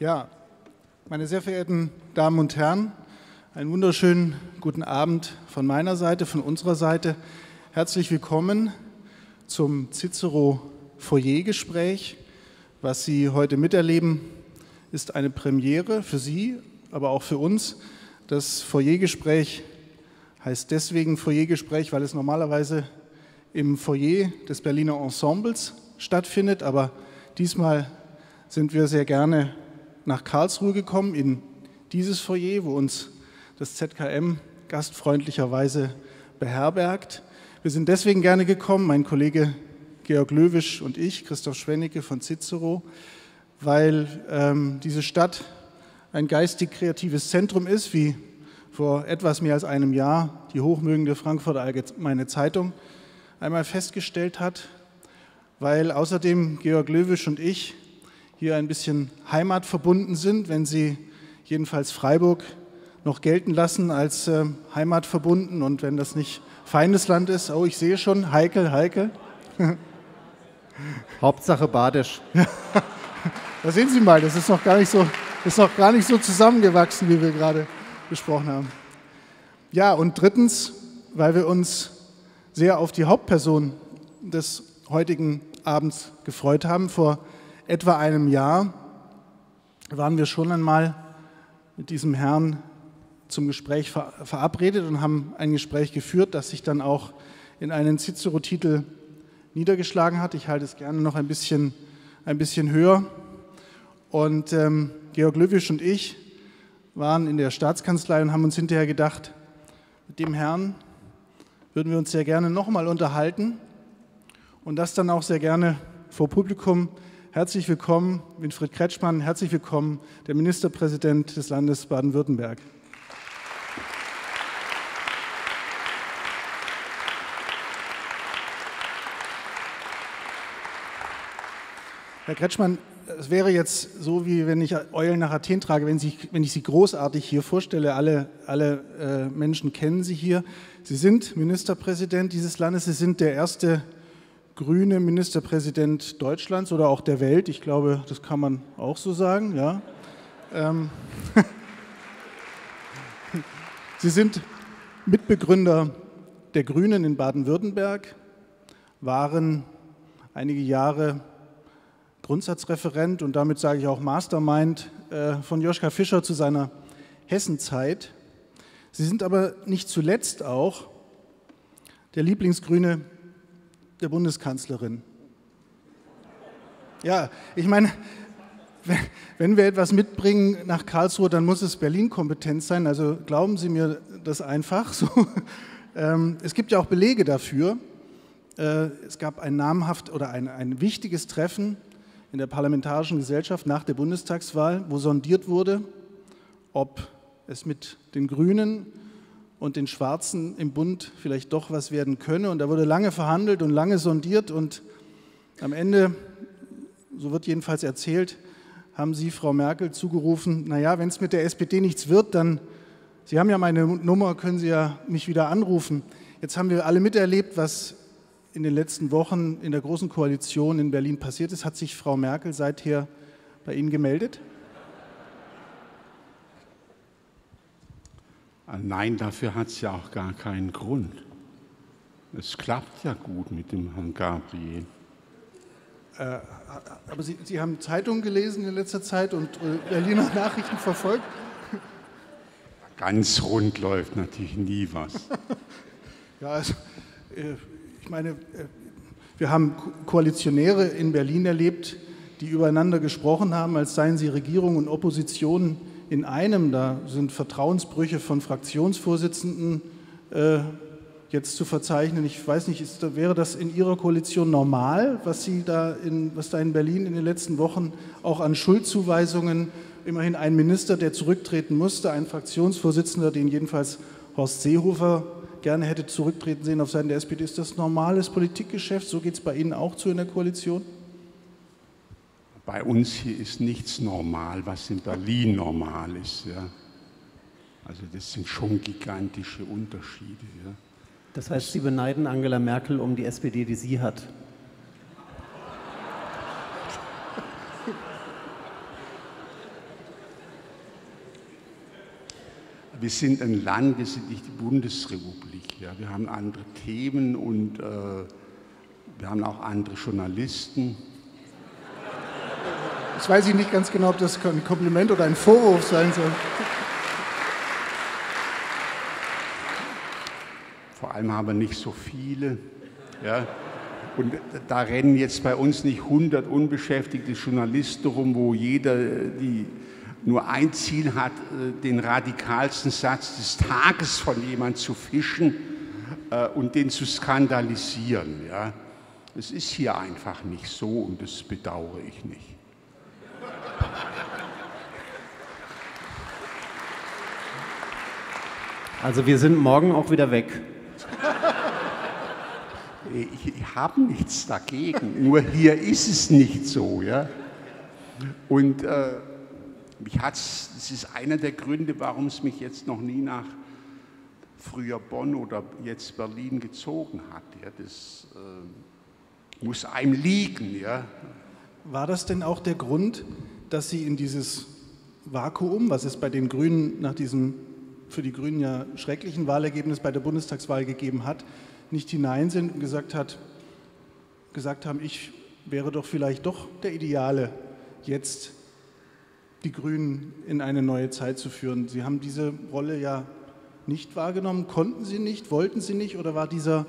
Ja, meine sehr verehrten Damen und Herren, einen wunderschönen guten Abend von meiner Seite, von unserer Seite. Herzlich willkommen zum Cicero Foyer-Gespräch. Was Sie heute miterleben, ist eine Premiere für Sie, aber auch für uns. Das Foyer-Gespräch heißt deswegen Foyer-Gespräch, weil es normalerweise im Foyer des Berliner Ensembles stattfindet, aber diesmal sind wir sehr gerne nach Karlsruhe gekommen, in dieses Foyer, wo uns das ZKM gastfreundlicherweise beherbergt. Wir sind deswegen gerne gekommen, mein Kollege Georg Löwisch und ich, Christoph Schwennecke von Cicero, weil ähm, diese Stadt ein geistig-kreatives Zentrum ist, wie vor etwas mehr als einem Jahr die hochmögende Frankfurter Allgemeine Zeitung einmal festgestellt hat, weil außerdem Georg Löwisch und ich hier ein bisschen heimatverbunden sind, wenn Sie jedenfalls Freiburg noch gelten lassen als äh, heimatverbunden und wenn das nicht Feindesland ist. Oh, ich sehe schon, heikel, heikel. Hauptsache badisch. da sehen Sie mal, das ist noch gar nicht so, ist noch gar nicht so zusammengewachsen, wie wir gerade besprochen haben. Ja, und drittens, weil wir uns sehr auf die Hauptperson des heutigen Abends gefreut haben. Vor etwa einem Jahr waren wir schon einmal mit diesem Herrn zum Gespräch verabredet und haben ein Gespräch geführt, das sich dann auch in einen Cicero-Titel niedergeschlagen hat. Ich halte es gerne noch ein bisschen, ein bisschen höher. Und ähm, Georg Löwisch und ich waren in der Staatskanzlei und haben uns hinterher gedacht, mit dem Herrn würden wir uns sehr gerne nochmal unterhalten und das dann auch sehr gerne vor Publikum Herzlich willkommen, Winfried Kretschmann. Herzlich willkommen, der Ministerpräsident des Landes Baden-Württemberg. Herr Kretschmann, es wäre jetzt so, wie wenn ich Eulen nach Athen trage, wenn, Sie, wenn ich Sie großartig hier vorstelle. Alle, alle äh, Menschen kennen Sie hier. Sie sind Ministerpräsident dieses Landes. Sie sind der erste grüne Ministerpräsident Deutschlands oder auch der Welt. Ich glaube, das kann man auch so sagen. Ja. Ähm Sie sind Mitbegründer der Grünen in Baden-Württemberg, waren einige Jahre Grundsatzreferent und damit sage ich auch Mastermind äh, von Joschka Fischer zu seiner Hessenzeit. Sie sind aber nicht zuletzt auch der Lieblingsgrüne der Bundeskanzlerin. Ja, ich meine, wenn wir etwas mitbringen nach Karlsruhe, dann muss es Berlin-Kompetenz sein. Also glauben Sie mir das einfach. So. Ähm, es gibt ja auch Belege dafür. Äh, es gab ein namhaft oder ein, ein wichtiges Treffen in der Parlamentarischen Gesellschaft nach der Bundestagswahl, wo sondiert wurde, ob es mit den Grünen und den Schwarzen im Bund vielleicht doch was werden könne. Und da wurde lange verhandelt und lange sondiert und am Ende, so wird jedenfalls erzählt, haben Sie, Frau Merkel, zugerufen, naja, wenn es mit der SPD nichts wird, dann, Sie haben ja meine Nummer, können Sie ja mich wieder anrufen. Jetzt haben wir alle miterlebt, was in den letzten Wochen in der Großen Koalition in Berlin passiert ist. Hat sich Frau Merkel seither bei Ihnen gemeldet? Nein, dafür hat es ja auch gar keinen Grund. Es klappt ja gut mit dem Herrn Gabriel. Äh, aber Sie, Sie, haben Zeitungen gelesen in letzter Zeit und äh, Berliner Nachrichten verfolgt? Ganz rund läuft natürlich nie was. ja, also, äh, ich meine, äh, wir haben Koalitionäre in Berlin erlebt, die übereinander gesprochen haben, als seien sie Regierung und Opposition in einem, da sind Vertrauensbrüche von Fraktionsvorsitzenden äh, jetzt zu verzeichnen. Ich weiß nicht, ist, wäre das in Ihrer Koalition normal, was, Sie da in, was da in Berlin in den letzten Wochen auch an Schuldzuweisungen, immerhin ein Minister, der zurücktreten musste, ein Fraktionsvorsitzender, den jedenfalls Horst Seehofer gerne hätte zurücktreten sehen auf Seiten der SPD. Ist das normales Politikgeschäft? So geht es bei Ihnen auch zu in der Koalition? bei uns hier ist nichts normal, was in Berlin normal ist. Ja. Also das sind schon gigantische Unterschiede. Ja. Das heißt, Sie beneiden Angela Merkel um die SPD, die sie hat. Wir sind ein Land, wir sind nicht die Bundesrepublik. Ja. Wir haben andere Themen und äh, wir haben auch andere Journalisten. Jetzt weiß ich nicht ganz genau, ob das ein Kompliment oder ein Vorwurf sein soll. Vor allem haben wir nicht so viele. Ja. Und da rennen jetzt bei uns nicht 100 unbeschäftigte Journalisten rum, wo jeder die nur ein Ziel hat, den radikalsten Satz des Tages von jemand zu fischen äh, und den zu skandalisieren. Ja. Ist hier einfach nicht so und das bedauere ich nicht. Also wir sind morgen auch wieder weg. Ich, ich habe nichts dagegen, nur hier ist es nicht so. Ja? Und äh, mich hat's, das ist einer der Gründe, warum es mich jetzt noch nie nach früher Bonn oder jetzt Berlin gezogen hat. Ja? Das äh, muss einem liegen. Ja? War das denn auch der Grund, dass Sie in dieses Vakuum, was es bei den Grünen nach diesem für die Grünen ja schrecklichen Wahlergebnis bei der Bundestagswahl gegeben hat, nicht hinein sind und gesagt, hat, gesagt haben, ich wäre doch vielleicht doch der Ideale, jetzt die Grünen in eine neue Zeit zu führen. Sie haben diese Rolle ja nicht wahrgenommen, konnten Sie nicht, wollten Sie nicht oder war dieser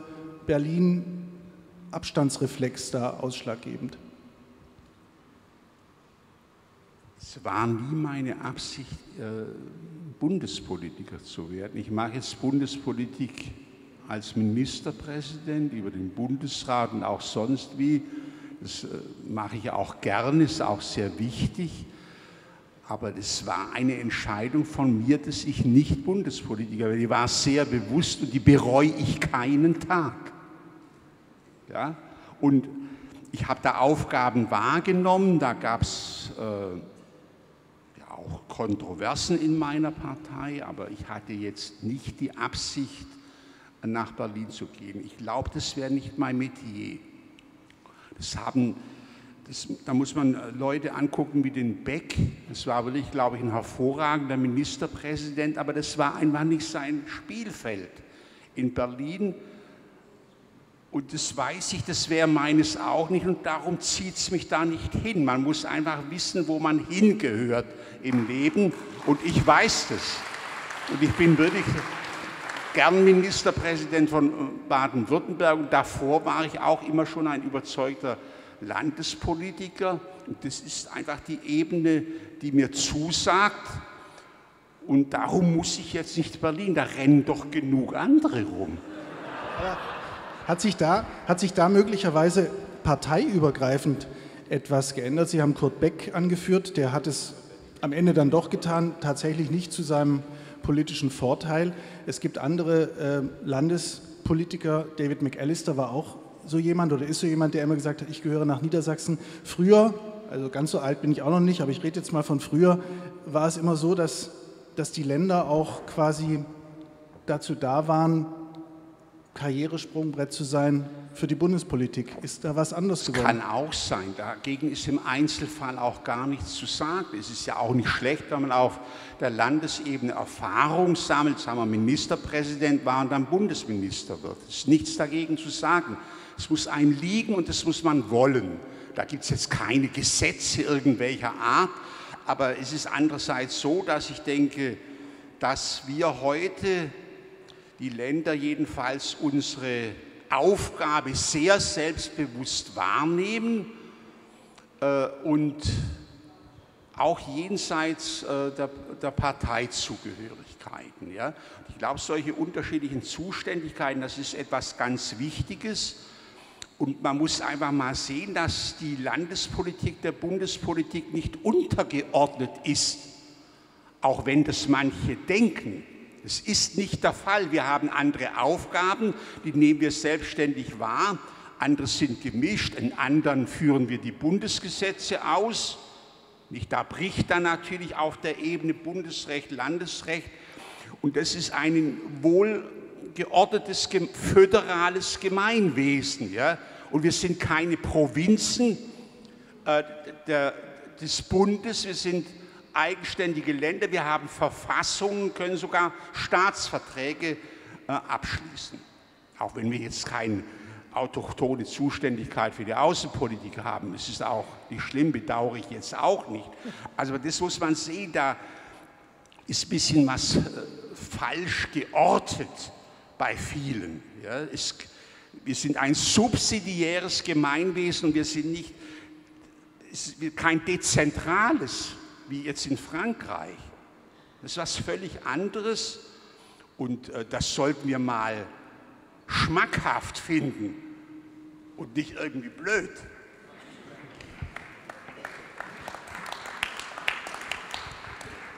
Berlin-Abstandsreflex da ausschlaggebend? Es war nie meine Absicht, äh, Bundespolitiker zu werden. Ich mache jetzt Bundespolitik als Ministerpräsident über den Bundesrat und auch sonst wie. Das äh, mache ich auch gerne, ist auch sehr wichtig. Aber das war eine Entscheidung von mir, dass ich nicht Bundespolitiker werde. Die war sehr bewusst und die bereue ich keinen Tag. Ja? Und ich habe da Aufgaben wahrgenommen, da gab es äh, auch Kontroversen in meiner Partei, aber ich hatte jetzt nicht die Absicht, nach Berlin zu gehen. Ich glaube, das wäre nicht mein Metier. Das haben, das, da muss man Leute angucken wie den Beck. Das war wirklich, glaube ich, ein hervorragender Ministerpräsident, aber das war einfach nicht sein Spielfeld. In Berlin und das weiß ich, das wäre meines auch nicht und darum zieht es mich da nicht hin. Man muss einfach wissen, wo man hingehört im Leben und ich weiß das. Und ich bin wirklich gern Ministerpräsident von äh, Baden-Württemberg und davor war ich auch immer schon ein überzeugter Landespolitiker. Und das ist einfach die Ebene, die mir zusagt. Und darum muss ich jetzt nicht Berlin, da rennen doch genug andere rum. Ja. Hat sich da, hat sich da möglicherweise parteiübergreifend etwas geändert? Sie haben Kurt Beck angeführt, der hat es am Ende dann doch getan, tatsächlich nicht zu seinem politischen Vorteil. Es gibt andere äh, Landespolitiker, David McAllister war auch so jemand oder ist so jemand, der immer gesagt hat, ich gehöre nach Niedersachsen. Früher, also ganz so alt bin ich auch noch nicht, aber ich rede jetzt mal von früher, war es immer so, dass, dass die Länder auch quasi dazu da waren, Karrieresprungbrett zu sein für die Bundespolitik. Ist da was anderes geworden? Kann auch sein. Dagegen ist im Einzelfall auch gar nichts zu sagen. Es ist ja auch nicht schlecht, wenn man auf der Landesebene Erfahrung sammelt, sagen wir Ministerpräsident war und dann Bundesminister wird. Es ist nichts dagegen zu sagen. Es muss einem liegen und das muss man wollen. Da gibt es jetzt keine Gesetze irgendwelcher Art. Aber es ist andererseits so, dass ich denke, dass wir heute die Länder jedenfalls unsere Aufgabe sehr selbstbewusst wahrnehmen äh, und auch jenseits äh, der, Parteizugehörigkeiten. Ich glaube, solche unterschiedlichen Zuständigkeiten, das ist etwas ganz Wichtiges. Und man muss einfach mal sehen, dass die Landespolitik der Bundespolitik nicht untergeordnet ist, auch wenn das manche denken. Es ist nicht der Fall. Wir haben andere Aufgaben, die nehmen wir selbstständig wahr. Andere sind gemischt, in anderen führen wir die Bundesgesetze aus. Nicht, da bricht dann natürlich auf der Ebene Bundesrecht, Landesrecht. Und das ist ein wohlgeordnetes, föderales Gemeinwesen. Ja? Und wir sind keine Provinzen äh, der, des Bundes, wir sind eigenständige Länder, wir haben Verfassungen, können sogar Staatsverträge äh, abschließen. Auch wenn wir jetzt keine autochtone Zuständigkeit für die Außenpolitik haben, das ist auch nicht schlimm, bedauere ich jetzt auch nicht. Also das muss man sehen, da ist ein bisschen was äh, falsch geortet bei vielen. Ja, es, wir sind ein subsidiäres Gemeinwesen und wir sind nicht kein dezentrales wie jetzt in Frankreich. Das ist was völlig anderes und äh, das sollten wir mal schmackhaft finden und nicht irgendwie blöd.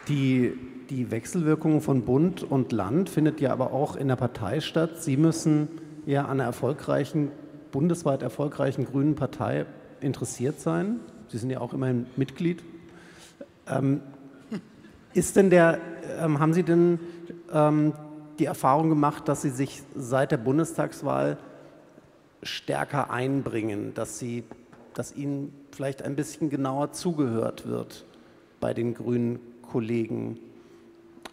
Die, die Wechselwirkung von Bund und Land findet ja aber auch in der Partei statt. Sie müssen ja an einer erfolgreichen, bundesweit erfolgreichen grünen Partei interessiert sein. Sie sind ja auch immerhin Mitglied. Ähm, ist denn der, ähm, haben Sie denn ähm, die Erfahrung gemacht, dass Sie sich seit der Bundestagswahl stärker einbringen, dass, Sie, dass Ihnen vielleicht ein bisschen genauer zugehört wird bei den grünen Kollegen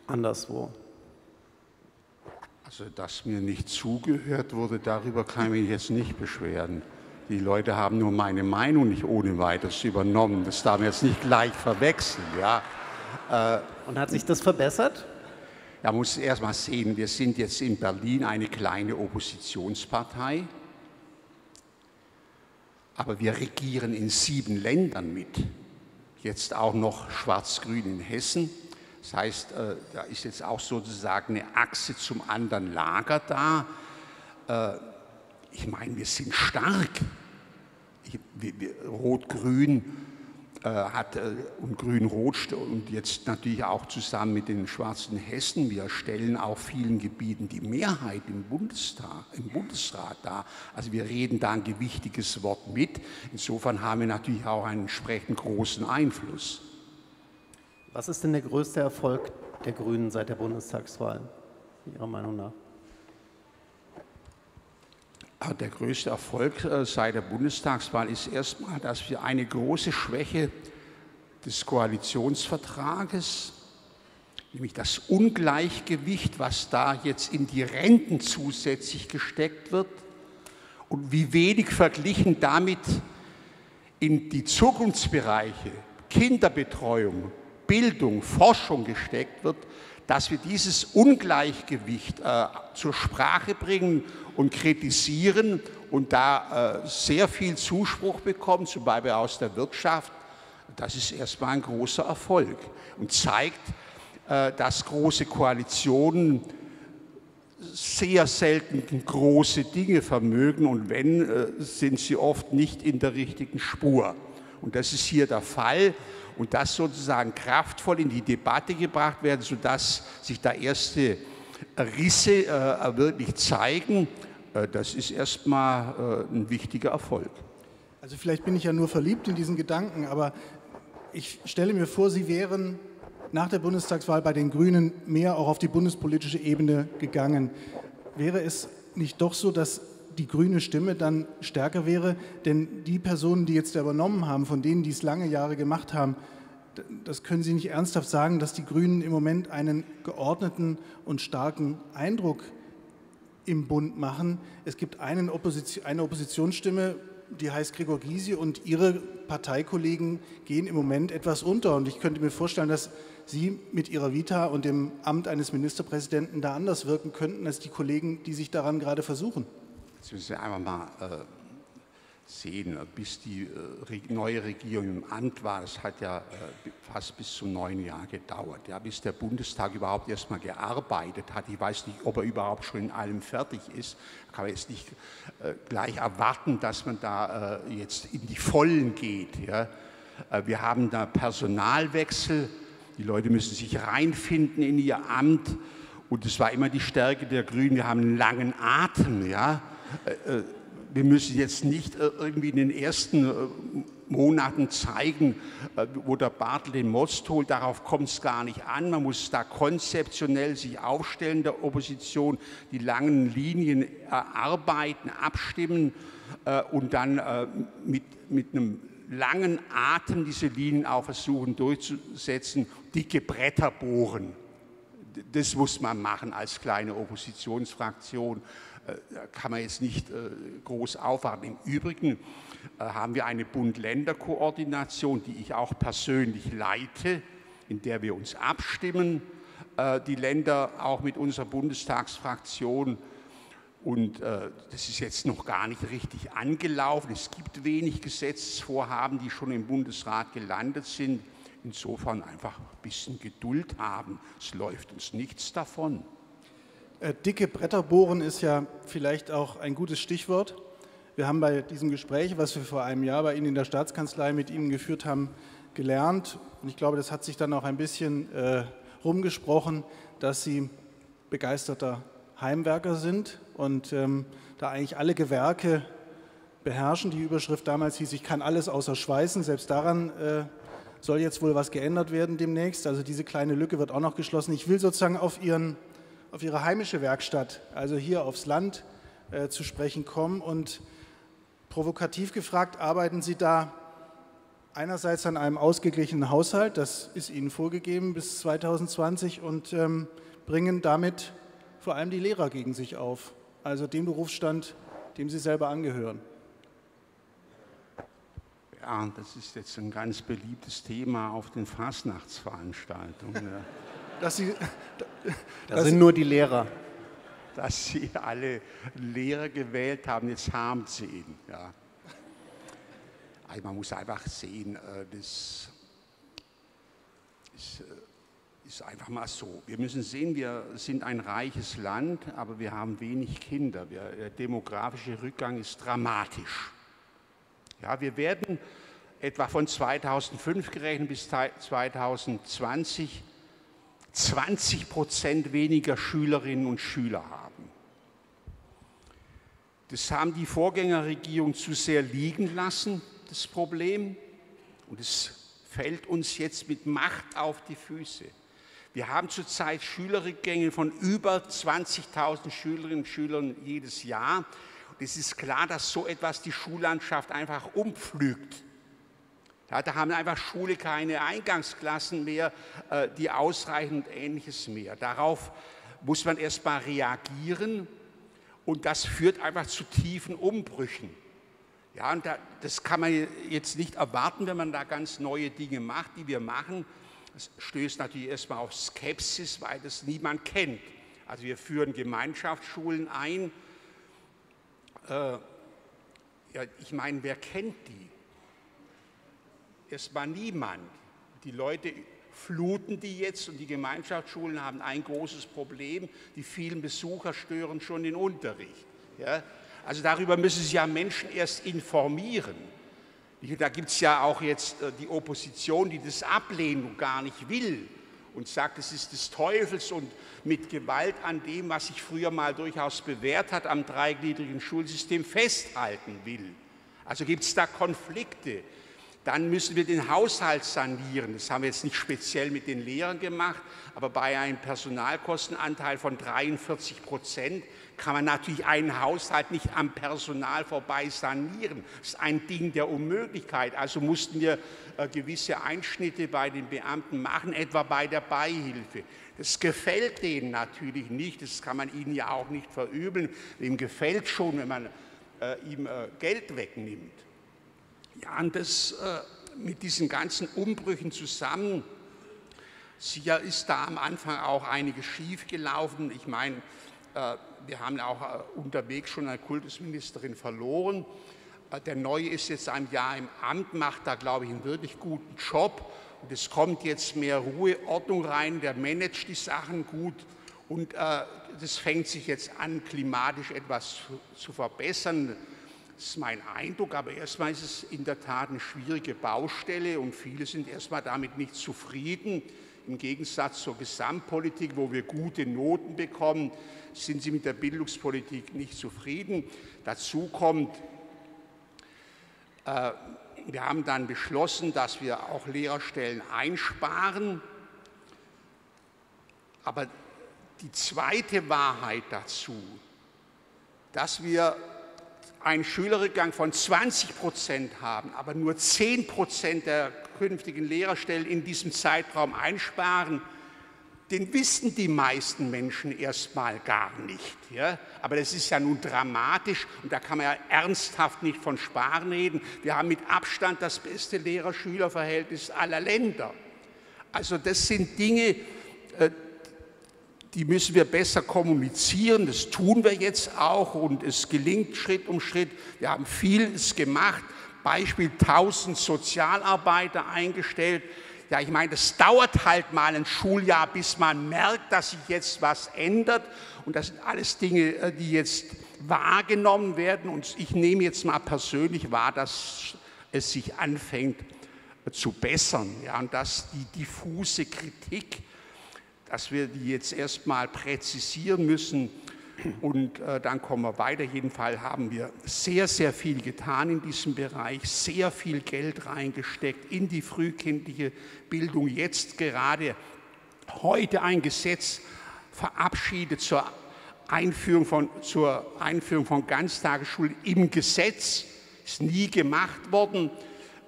anderswo? Also, dass mir nicht zugehört wurde, darüber kann ich mich jetzt nicht beschweren. Die Leute haben nur meine Meinung nicht ohne weiteres übernommen. Das darf man jetzt nicht gleich verwechseln. Ja. Äh, Und hat sich das verbessert? Ja, man muss erst mal sehen, wir sind jetzt in Berlin eine kleine Oppositionspartei, aber wir regieren in sieben Ländern mit. Jetzt auch noch Schwarz-Grün in Hessen. Das heißt, äh, da ist jetzt auch sozusagen eine Achse zum anderen Lager da. Äh, ich meine, wir sind stark. Rot-Grün äh, hat äh, und Grün-Rot und jetzt natürlich auch zusammen mit den schwarzen Hessen. Wir stellen auf vielen Gebieten die Mehrheit im, Bundestag, im Bundesrat dar. Also wir reden da ein gewichtiges Wort mit. Insofern haben wir natürlich auch einen entsprechend großen Einfluss. Was ist denn der größte Erfolg der Grünen seit der Bundestagswahl, Ihrer Meinung nach? Der größte Erfolg äh, seit der Bundestagswahl ist erstmal, dass wir eine große Schwäche des Koalitionsvertrages, nämlich das Ungleichgewicht, was da jetzt in die Renten zusätzlich gesteckt wird und wie wenig verglichen damit in die Zukunftsbereiche Kinderbetreuung, Bildung, Forschung gesteckt wird, dass wir dieses Ungleichgewicht äh, zur Sprache bringen und kritisieren und da äh, sehr viel Zuspruch bekommen, zum Beispiel aus der Wirtschaft. Das ist erstmal ein großer Erfolg und zeigt, äh, dass große Koalitionen sehr selten große Dinge vermögen und wenn, äh, sind sie oft nicht in der richtigen Spur. Und das ist hier der Fall und das sozusagen kraftvoll in die Debatte gebracht werden, sodass sich da erste Risse äh, wirklich zeigen, äh, das ist erstmal äh, ein wichtiger Erfolg. Also vielleicht bin ich ja nur verliebt in diesen Gedanken, aber ich stelle mir vor, Sie wären nach der Bundestagswahl bei den Grünen mehr auch auf die bundespolitische Ebene gegangen. Wäre es nicht doch so, dass die grüne Stimme dann stärker wäre. Denn die Personen, die jetzt übernommen haben, von denen, die es lange Jahre gemacht haben, das können Sie nicht ernsthaft sagen, dass die Grünen im Moment einen geordneten und starken Eindruck im Bund machen. Es gibt Opposition, eine Oppositionsstimme, die heißt Gregor Gysi und Ihre Parteikollegen gehen im Moment etwas unter. Und ich könnte mir vorstellen, dass Sie mit Ihrer Vita und dem Amt eines Ministerpräsidenten da anders wirken könnten als die Kollegen, die sich daran gerade versuchen. Jetzt müssen einfach mal äh, sehen, bis die äh, neue Regierung im Amt war. Das hat ja äh, fast bis zum neuen Jahr gedauert, ja, bis der Bundestag überhaupt erstmal gearbeitet hat. Ich weiß nicht, ob er überhaupt schon in allem fertig ist. Kann man jetzt nicht äh, gleich erwarten, dass man da äh, jetzt in die Vollen geht. Ja. Äh, wir haben da Personalwechsel. Die Leute müssen sich reinfinden in ihr Amt. Und es war immer die Stärke der Grünen. Wir haben einen langen Atem. Ja äh, äh, wir müssen jetzt nicht äh, irgendwie in den ersten Monaten zeigen, äh, wo der Bartel den Most holt. Darauf kommt es gar nicht an. Man muss da konzeptionell sich aufstellen, der Opposition, die langen Linien erarbeiten, abstimmen äh, und dann äh, mit, mit einem langen Atem diese Linien auch versuchen durchzusetzen, dicke Bretter bohren. Das muss man machen als kleine Oppositionsfraktion. Da kann man jetzt nicht groß aufwarten. Im Übrigen äh, haben wir eine Bund-Länder-Koordination, die ich auch persönlich leite, in der wir uns abstimmen, äh, die Länder auch mit unserer Bundestagsfraktion. Und äh, das ist jetzt noch gar nicht richtig angelaufen. Es gibt wenig Gesetzesvorhaben, die schon im Bundesrat gelandet sind. Insofern einfach ein bisschen Geduld haben. Es läuft uns nichts davon. Dicke Bretter bohren ist ja vielleicht auch ein gutes Stichwort. Wir haben bei diesem Gespräch, was wir vor einem Jahr bei Ihnen in der Staatskanzlei mit Ihnen geführt haben, gelernt, und ich glaube, das hat sich dann auch ein bisschen äh, rumgesprochen, dass Sie begeisterter Heimwerker sind und ähm, da eigentlich alle Gewerke beherrschen. Die Überschrift damals hieß, ich kann alles außer Schweißen. Selbst daran äh, soll jetzt wohl was geändert werden demnächst. Also diese kleine Lücke wird auch noch geschlossen. Ich will sozusagen auf, Ihren, auf Ihre heimische Werkstatt, also hier aufs Land, äh, zu sprechen kommen und Provokativ gefragt, arbeiten Sie da einerseits an einem ausgeglichenen Haushalt, das ist Ihnen vorgegeben bis 2020, und ähm, bringen damit vor allem die Lehrer gegen sich auf, also den Berufsstand, dem Sie selber angehören. Ja, das ist jetzt ein ganz beliebtes Thema auf den Fastnachtsveranstaltungen. dass Sie, das sind nur die Lehrer dass sie alle Lehrer gewählt haben. Jetzt haben sie ihn. Ja. Also man muss einfach sehen, äh, das ist, äh, ist einfach mal so. Wir müssen sehen, wir sind ein reiches Land, aber wir haben wenig Kinder. Der demografische Rückgang ist dramatisch. Ja, wir werden etwa von 2005 gerechnet bis 2020 20 Prozent weniger Schülerinnen und Schüler haben. Das haben die Vorgängerregierung zu sehr liegen lassen, das Problem. Und es fällt uns jetzt mit Macht auf die Füße. Wir haben zurzeit Schülerrückgänge von über 20.000 Schülerinnen und Schülern jedes Jahr. Und es ist klar, dass so etwas die Schullandschaft einfach umpflügt. Ja, da haben einfach Schule keine Eingangsklassen mehr, äh, die ausreichen und ähnliches mehr. Darauf muss man erst mal reagieren und das führt einfach zu tiefen Umbrüchen. Ja, und da, das kann man jetzt nicht erwarten, wenn man da ganz neue Dinge macht, die wir machen. Das stößt natürlich erstmal auf Skepsis, weil das niemand kennt. Also wir führen Gemeinschaftsschulen ein. Äh, ja, ich meine, wer kennt die? Erstmal niemand. Die Leute fluten die jetzt und die Gemeinschaftsschulen haben ein großes Problem. Die vielen Besucher stören schon den Unterricht. Ja? Also darüber müssen sich ja Menschen erst informieren. Da gibt es ja auch jetzt äh, die Opposition, die das ablehnt und gar nicht will und sagt, es ist des Teufels und mit Gewalt an dem, was sich früher mal durchaus bewährt hat, am dreigliedrigen Schulsystem festhalten will. Also gibt es da Konflikte. Dann müssen wir den Haushalt sanieren. Das haben wir jetzt nicht speziell mit den Lehrern gemacht, aber bei einem Personalkostenanteil von 43 Prozent kann man natürlich einen Haushalt nicht am Personal vorbei sanieren. Das ist ein Ding der Unmöglichkeit. Also mussten wir äh, gewisse Einschnitte bei den Beamten machen, etwa bei der Beihilfe. Das gefällt denen natürlich nicht, das kann man ihnen ja auch nicht verübeln. Dem gefällt schon, wenn man äh, ihm äh, Geld wegnimmt. Ja, und das äh, mit diesen ganzen Umbrüchen zusammen, sicher ist da am Anfang auch einiges schiefgelaufen. Ich meine, äh, wir haben auch äh, unterwegs schon eine Kultusministerin verloren. Äh, der Neue ist jetzt ein Jahr im Amt, macht da, glaube ich, einen wirklich guten Job. Und es kommt jetzt mehr Ruhe, Ordnung rein, der managt die Sachen gut. Und äh, das fängt sich jetzt an, klimatisch etwas zu, zu verbessern. Das ist mein Eindruck, aber erstmal ist es in der Tat eine schwierige Baustelle und viele sind erstmal damit nicht zufrieden. Im Gegensatz zur Gesamtpolitik, wo wir gute Noten bekommen, sind sie mit der Bildungspolitik nicht zufrieden. Dazu kommt, äh, wir haben dann beschlossen, dass wir auch Lehrerstellen einsparen. Aber die zweite Wahrheit dazu, dass wir einen Schülerrückgang von 20 Prozent haben, aber nur 10 Prozent der künftigen Lehrerstellen in diesem Zeitraum einsparen, den wissen die meisten Menschen erstmal gar nicht. Ja? Aber das ist ja nun dramatisch und da kann man ja ernsthaft nicht von Sparen reden. Wir haben mit Abstand das beste Lehrer-Schüler-Verhältnis aller Länder. Also das sind Dinge, äh, die müssen wir besser kommunizieren. Das tun wir jetzt auch und es gelingt Schritt um Schritt. Wir haben vieles gemacht. Beispiel 1000 Sozialarbeiter eingestellt. Ja, ich meine, das dauert halt mal ein Schuljahr, bis man merkt, dass sich jetzt was ändert. Und das sind alles Dinge, äh, die jetzt wahrgenommen werden. Und ich nehme jetzt mal persönlich wahr, dass es sich anfängt äh, zu bessern. Ja, und dass die diffuse Kritik, dass wir die jetzt erstmal präzisieren müssen, und äh, dann kommen wir weiter. Jedenfalls haben wir sehr, sehr viel getan in diesem Bereich, sehr viel Geld reingesteckt in die frühkindliche Bildung. Jetzt gerade heute ein Gesetz verabschiedet zur Einführung von, zur Einführung von Ganztagesschulen im Gesetz. Ist nie gemacht worden.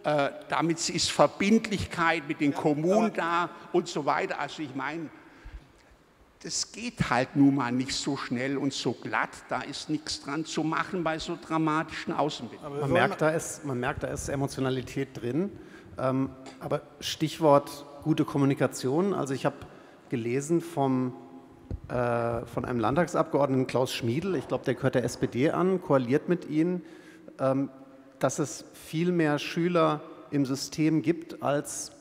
Äh, damit ist Verbindlichkeit mit den Kommunen da und so weiter. Also ich meine, das geht halt nun mal nicht so schnell und so glatt. Da ist nichts dran zu machen bei so dramatischen Außenbildungen. Man merkt, da ist, man merkt, da ist Emotionalität drin. Ähm, aber Stichwort gute Kommunikation. Also ich habe gelesen vom, äh, von einem Landtagsabgeordneten Klaus Schmiedl, ich glaube, der gehört der SPD an, koaliert mit Ihnen, ähm, dass es viel mehr Schüler im System gibt als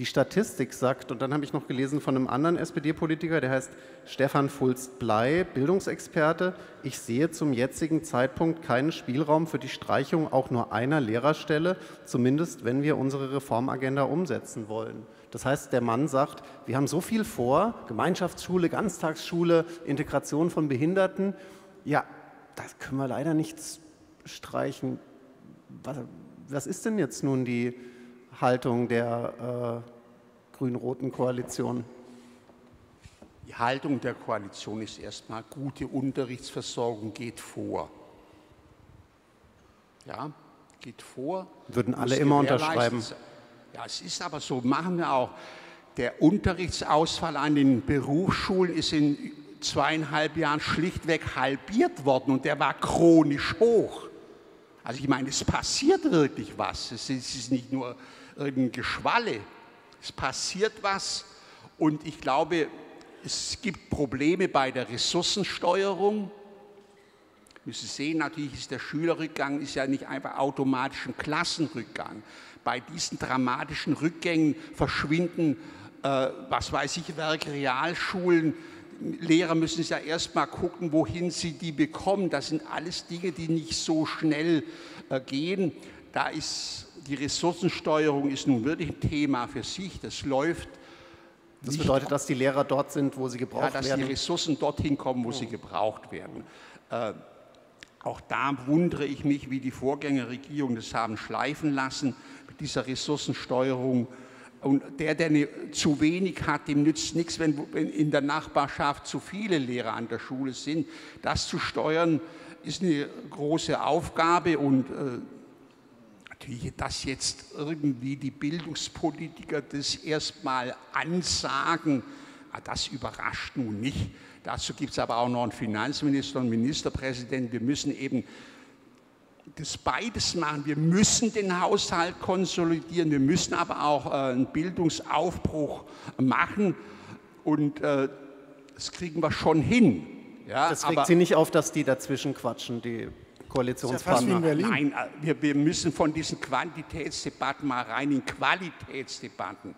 die Statistik sagt, und dann habe ich noch gelesen von einem anderen SPD-Politiker, der heißt Stefan Fulst-Blei, Bildungsexperte, ich sehe zum jetzigen Zeitpunkt keinen Spielraum für die Streichung auch nur einer Lehrerstelle, zumindest wenn wir unsere Reformagenda umsetzen wollen. Das heißt, der Mann sagt, wir haben so viel vor, Gemeinschaftsschule, Ganztagsschule, Integration von Behinderten. Ja, das können wir leider nicht streichen. Was, was ist denn jetzt nun die, Haltung der äh, grün-roten Koalition? Die Haltung der Koalition ist erstmal, gute Unterrichtsversorgung geht vor. Ja, geht vor. Würden alle immer unterschreiben. Ja, es ist aber so, machen wir auch. Der Unterrichtsausfall an den Berufsschulen ist in zweieinhalb Jahren schlichtweg halbiert worden und der war chronisch hoch. Also ich meine, es passiert wirklich was. Es ist nicht nur irgendein Geschwalle. Es passiert was und ich glaube, es gibt Probleme bei der Ressourcensteuerung. Müssen sehen, natürlich ist der Schülerrückgang ist ja nicht einfach automatisch ein Klassenrückgang. Bei diesen dramatischen Rückgängen verschwinden, äh, was weiß ich, Werke, Realschulen. Lehrer müssen ja erst mal gucken, wohin sie die bekommen. Das sind alles Dinge, die nicht so schnell äh, gehen. Da ist die Ressourcensteuerung ist nun wirklich ein Thema für sich. Das läuft. Das bedeutet, dass die Lehrer dort sind, wo sie gebraucht werden? Ja, dass werden. die Ressourcen dorthin kommen, wo oh. sie gebraucht werden. Äh, auch da wundere ich mich, wie die Vorgängerregierung das haben schleifen lassen mit dieser Ressourcensteuerung. Und der, der ne, zu wenig hat, dem nützt nichts, wenn, wenn in der Nachbarschaft zu viele Lehrer an der Schule sind. Das zu steuern ist eine große Aufgabe und äh, dass jetzt irgendwie die Bildungspolitiker das erstmal ansagen, ah, das überrascht nun nicht. Dazu gibt es aber auch noch einen Finanzminister und Ministerpräsidenten. Wir müssen eben das beides machen. Wir müssen den Haushalt konsolidieren, wir müssen aber auch äh, einen Bildungsaufbruch machen und äh, das kriegen wir schon hin. Ja, das regt Sie nicht auf, dass die dazwischen quatschen, die Koalitionspartner. Ja Nein, äh, wir, wir müssen von diesen Quantitätsdebatten mal rein in Qualitätsdebatten.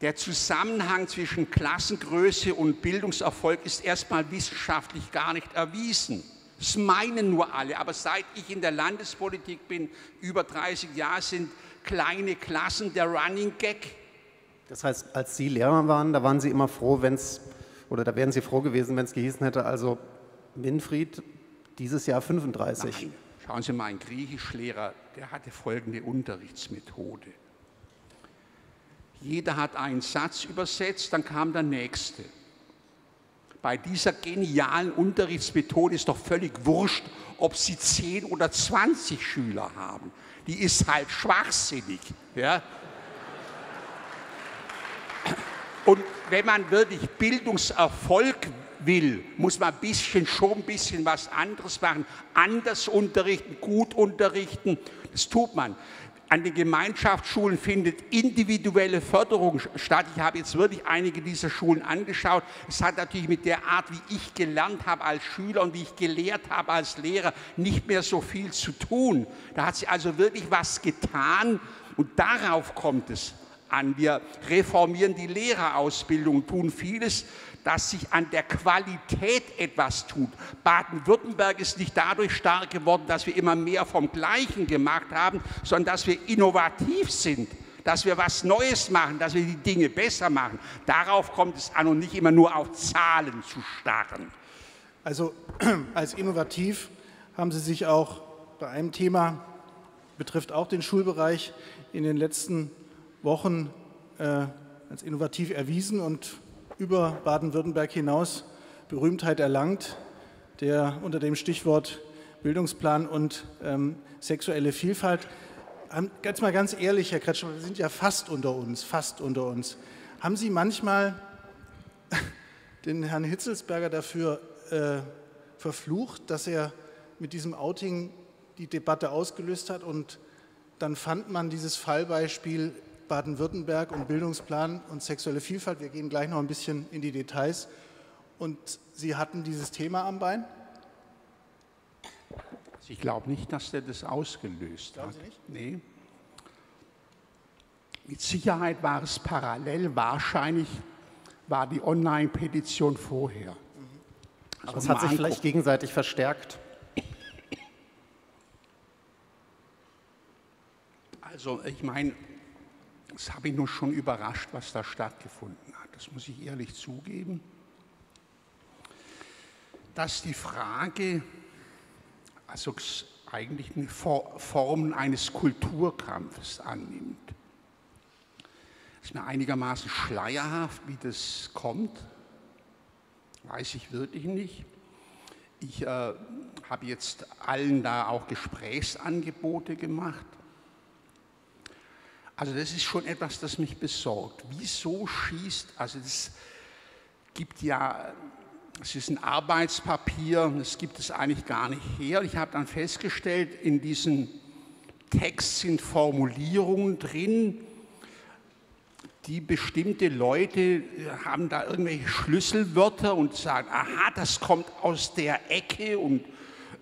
Der Zusammenhang zwischen Klassengröße und Bildungserfolg ist erstmal wissenschaftlich gar nicht erwiesen. Das meinen nur alle. Aber seit ich in der Landespolitik bin, über 30 Jahre, sind kleine Klassen der Running Gag. Das heißt, als Sie Lehrer waren, da waren Sie immer froh, wenn es, oder da wären Sie froh gewesen, wenn es gehießen hätte, also Winfried, dieses Jahr 35. Nein, Schauen Sie mal, ein Griechischlehrer, der hatte folgende Unterrichtsmethode. Jeder hat einen Satz übersetzt, dann kam der nächste. Bei dieser genialen Unterrichtsmethode ist doch völlig wurscht, ob Sie 10 oder 20 Schüler haben. Die ist halt schwachsinnig. Ja? Und wenn man wirklich Bildungserfolg will, muss man ein bisschen, schon ein bisschen was anderes machen. Anders unterrichten, gut unterrichten, das tut man. An den Gemeinschaftsschulen findet individuelle Förderung statt. Ich habe jetzt wirklich einige dieser Schulen angeschaut. Es hat natürlich mit der Art, wie ich gelernt habe als Schüler und wie ich gelehrt habe als Lehrer, nicht mehr so viel zu tun. Da hat sich also wirklich was getan und darauf kommt es an. Wir reformieren die Lehrerausbildung, tun vieles, dass sich an der Qualität etwas tut. Baden-Württemberg ist nicht dadurch stark geworden, dass wir immer mehr vom Gleichen gemacht haben, sondern dass wir innovativ sind, dass wir was Neues machen, dass wir die Dinge besser machen. Darauf kommt es an und nicht immer nur auf Zahlen zu starren. Also als innovativ haben Sie sich auch bei einem Thema, betrifft auch den Schulbereich, in den letzten Wochen äh, als innovativ erwiesen und über Baden-Württemberg hinaus Berühmtheit erlangt, der unter dem Stichwort Bildungsplan und ähm, sexuelle Vielfalt. Ganz mal ganz ehrlich, Herr Kretschmer, wir sind ja fast unter uns, fast unter uns. Haben Sie manchmal den Herrn Hitzelsberger dafür äh, verflucht, dass er mit diesem Outing die Debatte ausgelöst hat und dann fand man dieses Fallbeispiel Baden-Württemberg und Bildungsplan und sexuelle Vielfalt. Wir gehen gleich noch ein bisschen in die Details. Und Sie hatten dieses Thema am Bein? Ich glaube nicht, dass der das ausgelöst Glauben hat. Sie nicht? Nee. Mit Sicherheit war es parallel, wahrscheinlich war die Online-Petition vorher. Mhm. Aber es hat sich vielleicht gegenseitig verstärkt. Also ich meine, das habe ich nur schon überrascht, was da stattgefunden hat. Das muss ich ehrlich zugeben. Dass die Frage, also eigentlich eine Form eines Kulturkampfes annimmt. Ist mir einigermaßen schleierhaft, wie das kommt. Weiß ich wirklich nicht. Ich äh, habe jetzt allen da auch Gesprächsangebote gemacht. Also das ist schon etwas, das mich besorgt. Wieso schießt, also es gibt ja, es ist ein Arbeitspapier, das gibt es eigentlich gar nicht her. Ich habe dann festgestellt, in diesem Text sind Formulierungen drin, die bestimmte Leute haben da irgendwelche Schlüsselwörter und sagen, aha, das kommt aus der Ecke und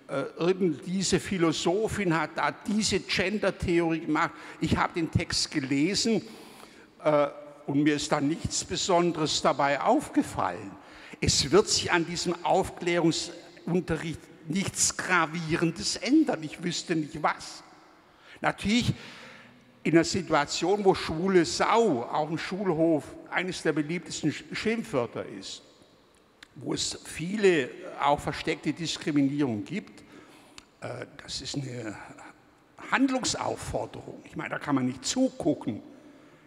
irgend diese Philosophin hat da diese Gender-Theorie gemacht. Ich habe den Text gelesen äh, und mir ist da nichts Besonderes dabei aufgefallen. Es wird sich an diesem Aufklärungsunterricht nichts Gravierendes ändern. Ich wüsste nicht was. Natürlich in einer Situation, wo schwule Sau auf dem Schulhof eines der beliebtesten Schimpfwörter ist, wo es viele auch versteckte Diskriminierung gibt, äh, das ist eine Handlungsaufforderung. Ich meine, da kann man nicht zugucken.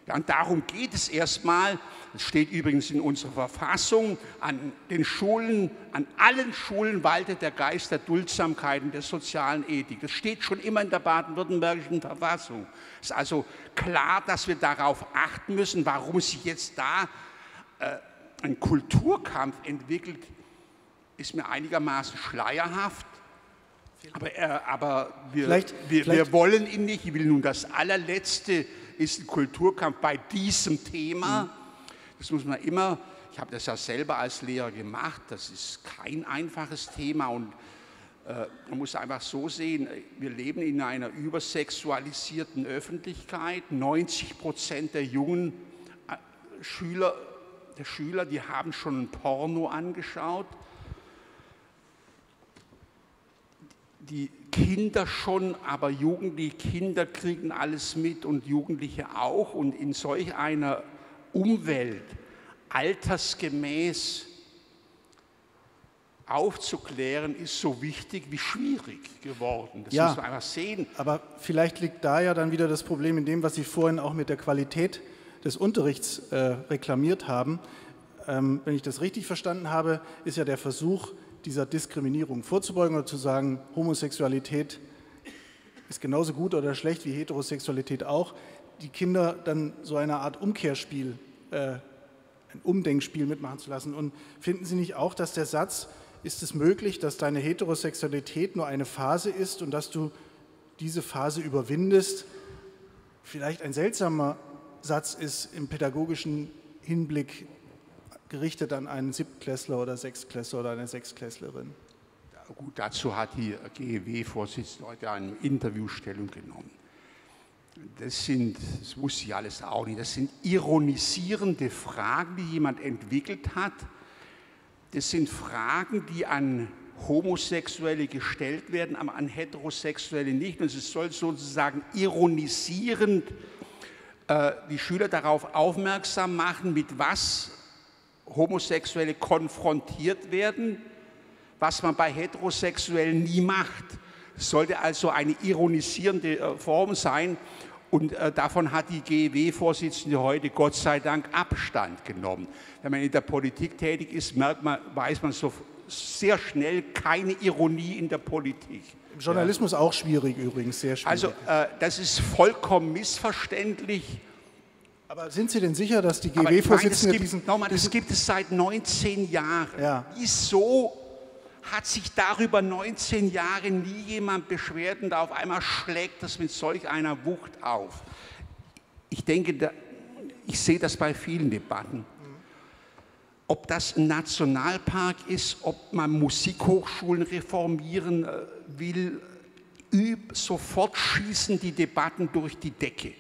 Ja, und darum geht es erstmal, das steht übrigens in unserer Verfassung, an den Schulen, an allen Schulen waltet der Geist der Duldsamkeit und der sozialen Ethik. Das steht schon immer in der baden-württembergischen Verfassung. Es ist also klar, dass wir darauf achten müssen, warum sich jetzt da äh, ein Kulturkampf entwickelt, ist mir einigermaßen schleierhaft. Aber, äh, aber wir, vielleicht, wir, vielleicht. wir, wollen ihn nicht. Ich will nun das allerletzte ist ein Kulturkampf bei diesem Thema. Mhm. Das muss man immer, ich habe das ja selber als Lehrer gemacht, das ist kein einfaches Thema und äh, man muss einfach so sehen, wir leben in einer übersexualisierten Öffentlichkeit. 90 Prozent der jungen äh, Schüler, der Schüler, die haben schon ein Porno angeschaut. Die Kinder schon, aber jugendliche Kinder kriegen alles mit und Jugendliche auch. Und in solch einer Umwelt altersgemäß aufzuklären ist so wichtig wie schwierig geworden. Das ja, muss man einfach sehen. Aber vielleicht liegt da ja dann wieder das Problem in dem, was Sie vorhin auch mit der Qualität des Unterrichts äh, reklamiert haben. Ähm, wenn ich das richtig verstanden habe, ist ja der Versuch, dieser Diskriminierung vorzubeugen oder zu sagen, Homosexualität ist genauso gut oder schlecht wie Heterosexualität auch, die Kinder dann so eine Art Umkehrspiel, äh, ein Umdenkspiel mitmachen zu lassen. Und finden Sie nicht auch, dass der Satz, ist es möglich, dass deine Heterosexualität nur eine Phase ist und dass du diese Phase überwindest, vielleicht ein seltsamer Satz ist im pädagogischen Hinblick gerichtet an einen Siebtklässler oder Sechstklässler oder eine Sechstklässlerin? Gut, dazu hat die GEW-Vorsitzende heute eine Interviewstellung genommen. Das sind, das wusste ich alles auch nicht, das sind ironisierende Fragen, die jemand entwickelt hat. Das sind Fragen, die an Homosexuelle gestellt werden, aber an Heterosexuelle nicht. Und es soll sozusagen ironisierend äh, die Schüler darauf aufmerksam machen, mit was Homosexuelle konfrontiert werden, was man bei Heterosexuellen nie macht. Es sollte also eine ironisierende äh, Form sein. Und äh, davon hat die GEW-Vorsitzende heute Gott sei Dank Abstand genommen. Wenn man in der Politik tätig ist, merkt man, weiß man so sehr schnell keine Ironie in der Politik. Im Journalismus ja. auch schwierig übrigens, sehr schwierig. Also äh, das ist vollkommen missverständlich. Aber sind Sie denn sicher, dass die GW-Vorsitzende diesen... Nochmal, das gibt es seit 19 Jahren. Ja. Wieso hat sich darüber 19 Jahre nie jemand beschwert und auf einmal schlägt das mit solch einer Wucht auf? Ich denke, da, ich sehe das bei vielen Debatten. Ob das ein Nationalpark ist, ob man Musikhochschulen reformieren äh, will, sofort schießen die Debatten durch die Decke.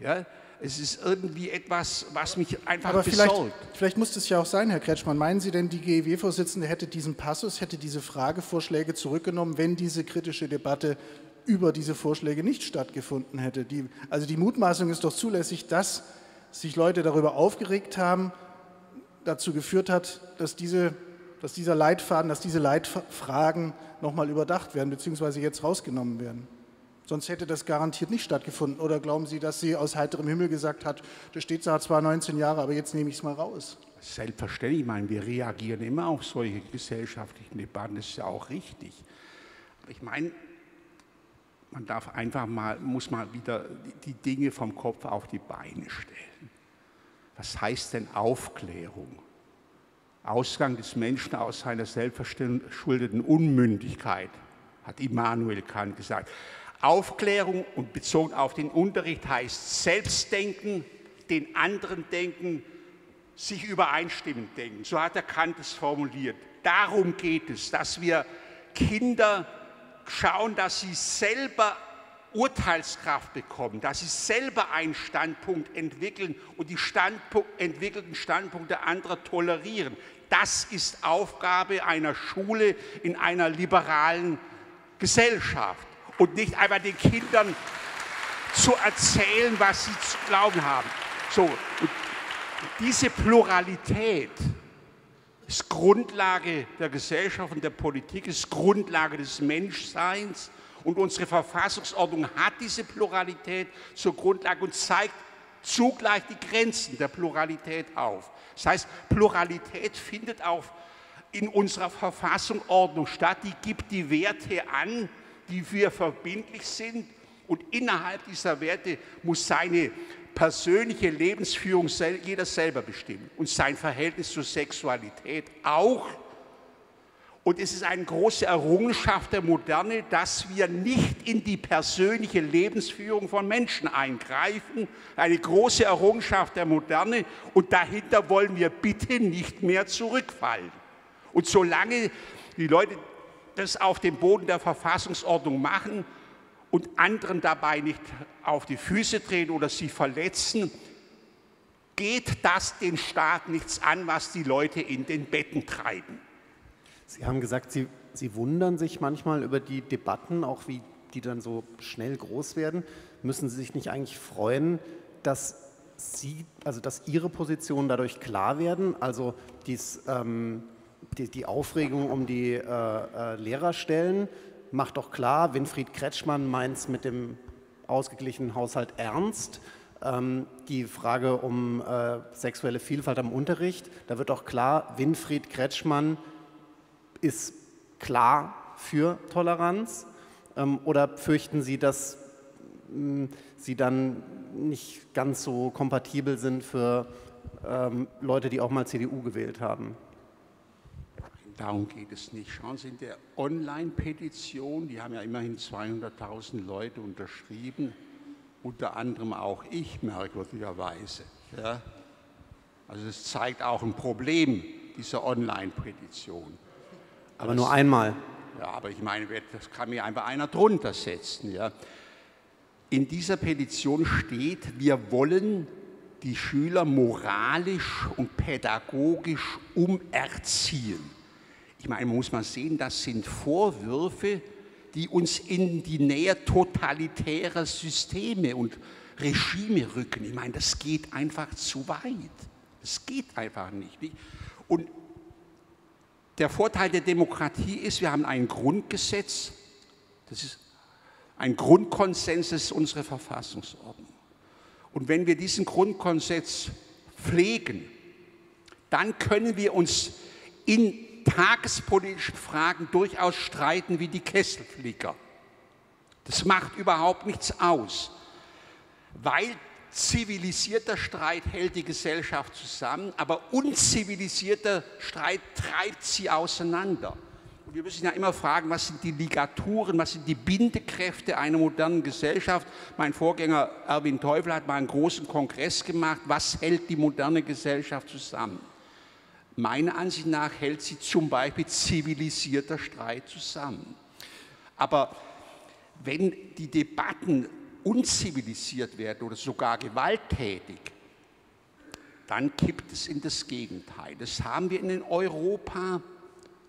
Ja? Es ist irgendwie etwas, was mich einfach Aber vielleicht, besorgt. Vielleicht muss es ja auch sein, Herr Kretschmann. Meinen Sie denn, die GEW-Vorsitzende hätte diesen Passus, hätte diese Fragevorschläge zurückgenommen, wenn diese kritische Debatte über diese Vorschläge nicht stattgefunden hätte? Die, also die Mutmaßung ist doch zulässig, dass sich Leute darüber aufgeregt haben, dazu geführt hat, dass, diese, dass dieser Leitfaden, dass diese Leitfragen nochmal überdacht werden, beziehungsweise jetzt rausgenommen werden. Sonst hätte das garantiert nicht stattgefunden. Oder glauben Sie, dass sie aus heiterem Himmel gesagt hat, das steht zwar 19 Jahre, aber jetzt nehme ich es mal raus? Selbstverständlich, ich meine, wir reagieren immer auf solche gesellschaftlichen Debatten, das ist ja auch richtig. Aber ich meine, man darf einfach mal, muss mal wieder die Dinge vom Kopf auf die Beine stellen. Was heißt denn Aufklärung? Ausgang des Menschen aus seiner selbstverschuldeten Unmündigkeit, hat Immanuel Kant gesagt. Aufklärung und bezogen auf den Unterricht heißt Selbstdenken, den anderen denken, sich übereinstimmend denken. So hat er Kant es formuliert. Darum geht es, dass wir Kinder schauen, dass sie selber Urteilskraft bekommen, dass sie selber einen Standpunkt entwickeln und die Standpunkt, entwickelten Standpunkte anderer tolerieren. Das ist Aufgabe einer Schule in einer liberalen Gesellschaft und nicht einfach den Kindern zu erzählen, was sie zu glauben haben. So, diese Pluralität ist Grundlage der Gesellschaft und der Politik, ist Grundlage des Menschseins. Und unsere Verfassungsordnung hat diese Pluralität zur Grundlage und zeigt zugleich die Grenzen der Pluralität auf. Das heißt, Pluralität findet auch in unserer Verfassungsordnung statt, die gibt die Werte an, die wir verbindlich sind. Und innerhalb dieser Werte muss seine persönliche Lebensführung jeder selber bestimmen und sein Verhältnis zur Sexualität auch. Und es ist eine große Errungenschaft der Moderne, dass wir nicht in die persönliche Lebensführung von Menschen eingreifen. Eine große Errungenschaft der Moderne. Und dahinter wollen wir bitte nicht mehr zurückfallen. Und solange die Leute das auf dem Boden der Verfassungsordnung machen und anderen dabei nicht auf die Füße treten oder sie verletzen, geht das den Staat nichts an, was die Leute in den Betten treiben. Sie haben gesagt, Sie, Sie wundern sich manchmal über die Debatten, auch wie die dann so schnell groß werden. Müssen Sie sich nicht eigentlich freuen, dass Sie, also dass Ihre Positionen dadurch klar werden? Also dies, ähm, die, die, Aufregung um die äh, äh, Lehrerstellen macht doch klar, Winfried Kretschmann meint es mit dem ausgeglichenen Haushalt ernst. Ähm, die Frage um äh, sexuelle Vielfalt am Unterricht, da wird auch klar, Winfried Kretschmann ist klar für Toleranz. Ähm, oder fürchten Sie, dass mh, hm, Sie dann nicht ganz so kompatibel sind für ähm, Leute, die auch mal CDU gewählt haben? Darum geht es nicht. Schauen Sie in der Online-Petition, die haben ja immerhin 200.000 Leute unterschrieben, unter anderem auch ich merkwürdigerweise. Ja? Also das zeigt auch ein Problem dieser Online-Petition. Aber, aber nur einmal. Ja, aber ich meine, das kann mir einfach einer drunter setzen. Ja? In dieser Petition steht, wir wollen die Schüler moralisch und pädagogisch umerziehen. Ich meine, man muss mal sehen, das sind Vorwürfe, die uns in die Nähe totalitärer Systeme und Regime rücken. Ich meine, das geht einfach zu weit. Das geht einfach nicht. Und der Vorteil der Demokratie ist, wir haben ein Grundgesetz, das ist ein Grundkonsens, das ist unsere Verfassungsordnung. Und wenn wir diesen Grundkonsens pflegen, dann können wir uns in tagespolitischen Fragen durchaus streiten wie die Kesselflicker. Das macht überhaupt nichts aus, weil zivilisierter Streit hält die Gesellschaft zusammen, aber unzivilisierter Streit treibt sie auseinander. Und wir müssen ja immer fragen, was sind die Ligaturen, was sind die Bindekräfte einer modernen Gesellschaft. Mein Vorgänger Erwin Teufel hat mal einen großen Kongress gemacht, was hält die moderne Gesellschaft zusammen. Meiner Ansicht nach hält sie zum Beispiel zivilisierter Streit zusammen. Aber wenn die Debatten unzivilisiert werden oder sogar gewalttätig, dann kippt es in das Gegenteil. Das haben wir in Europa,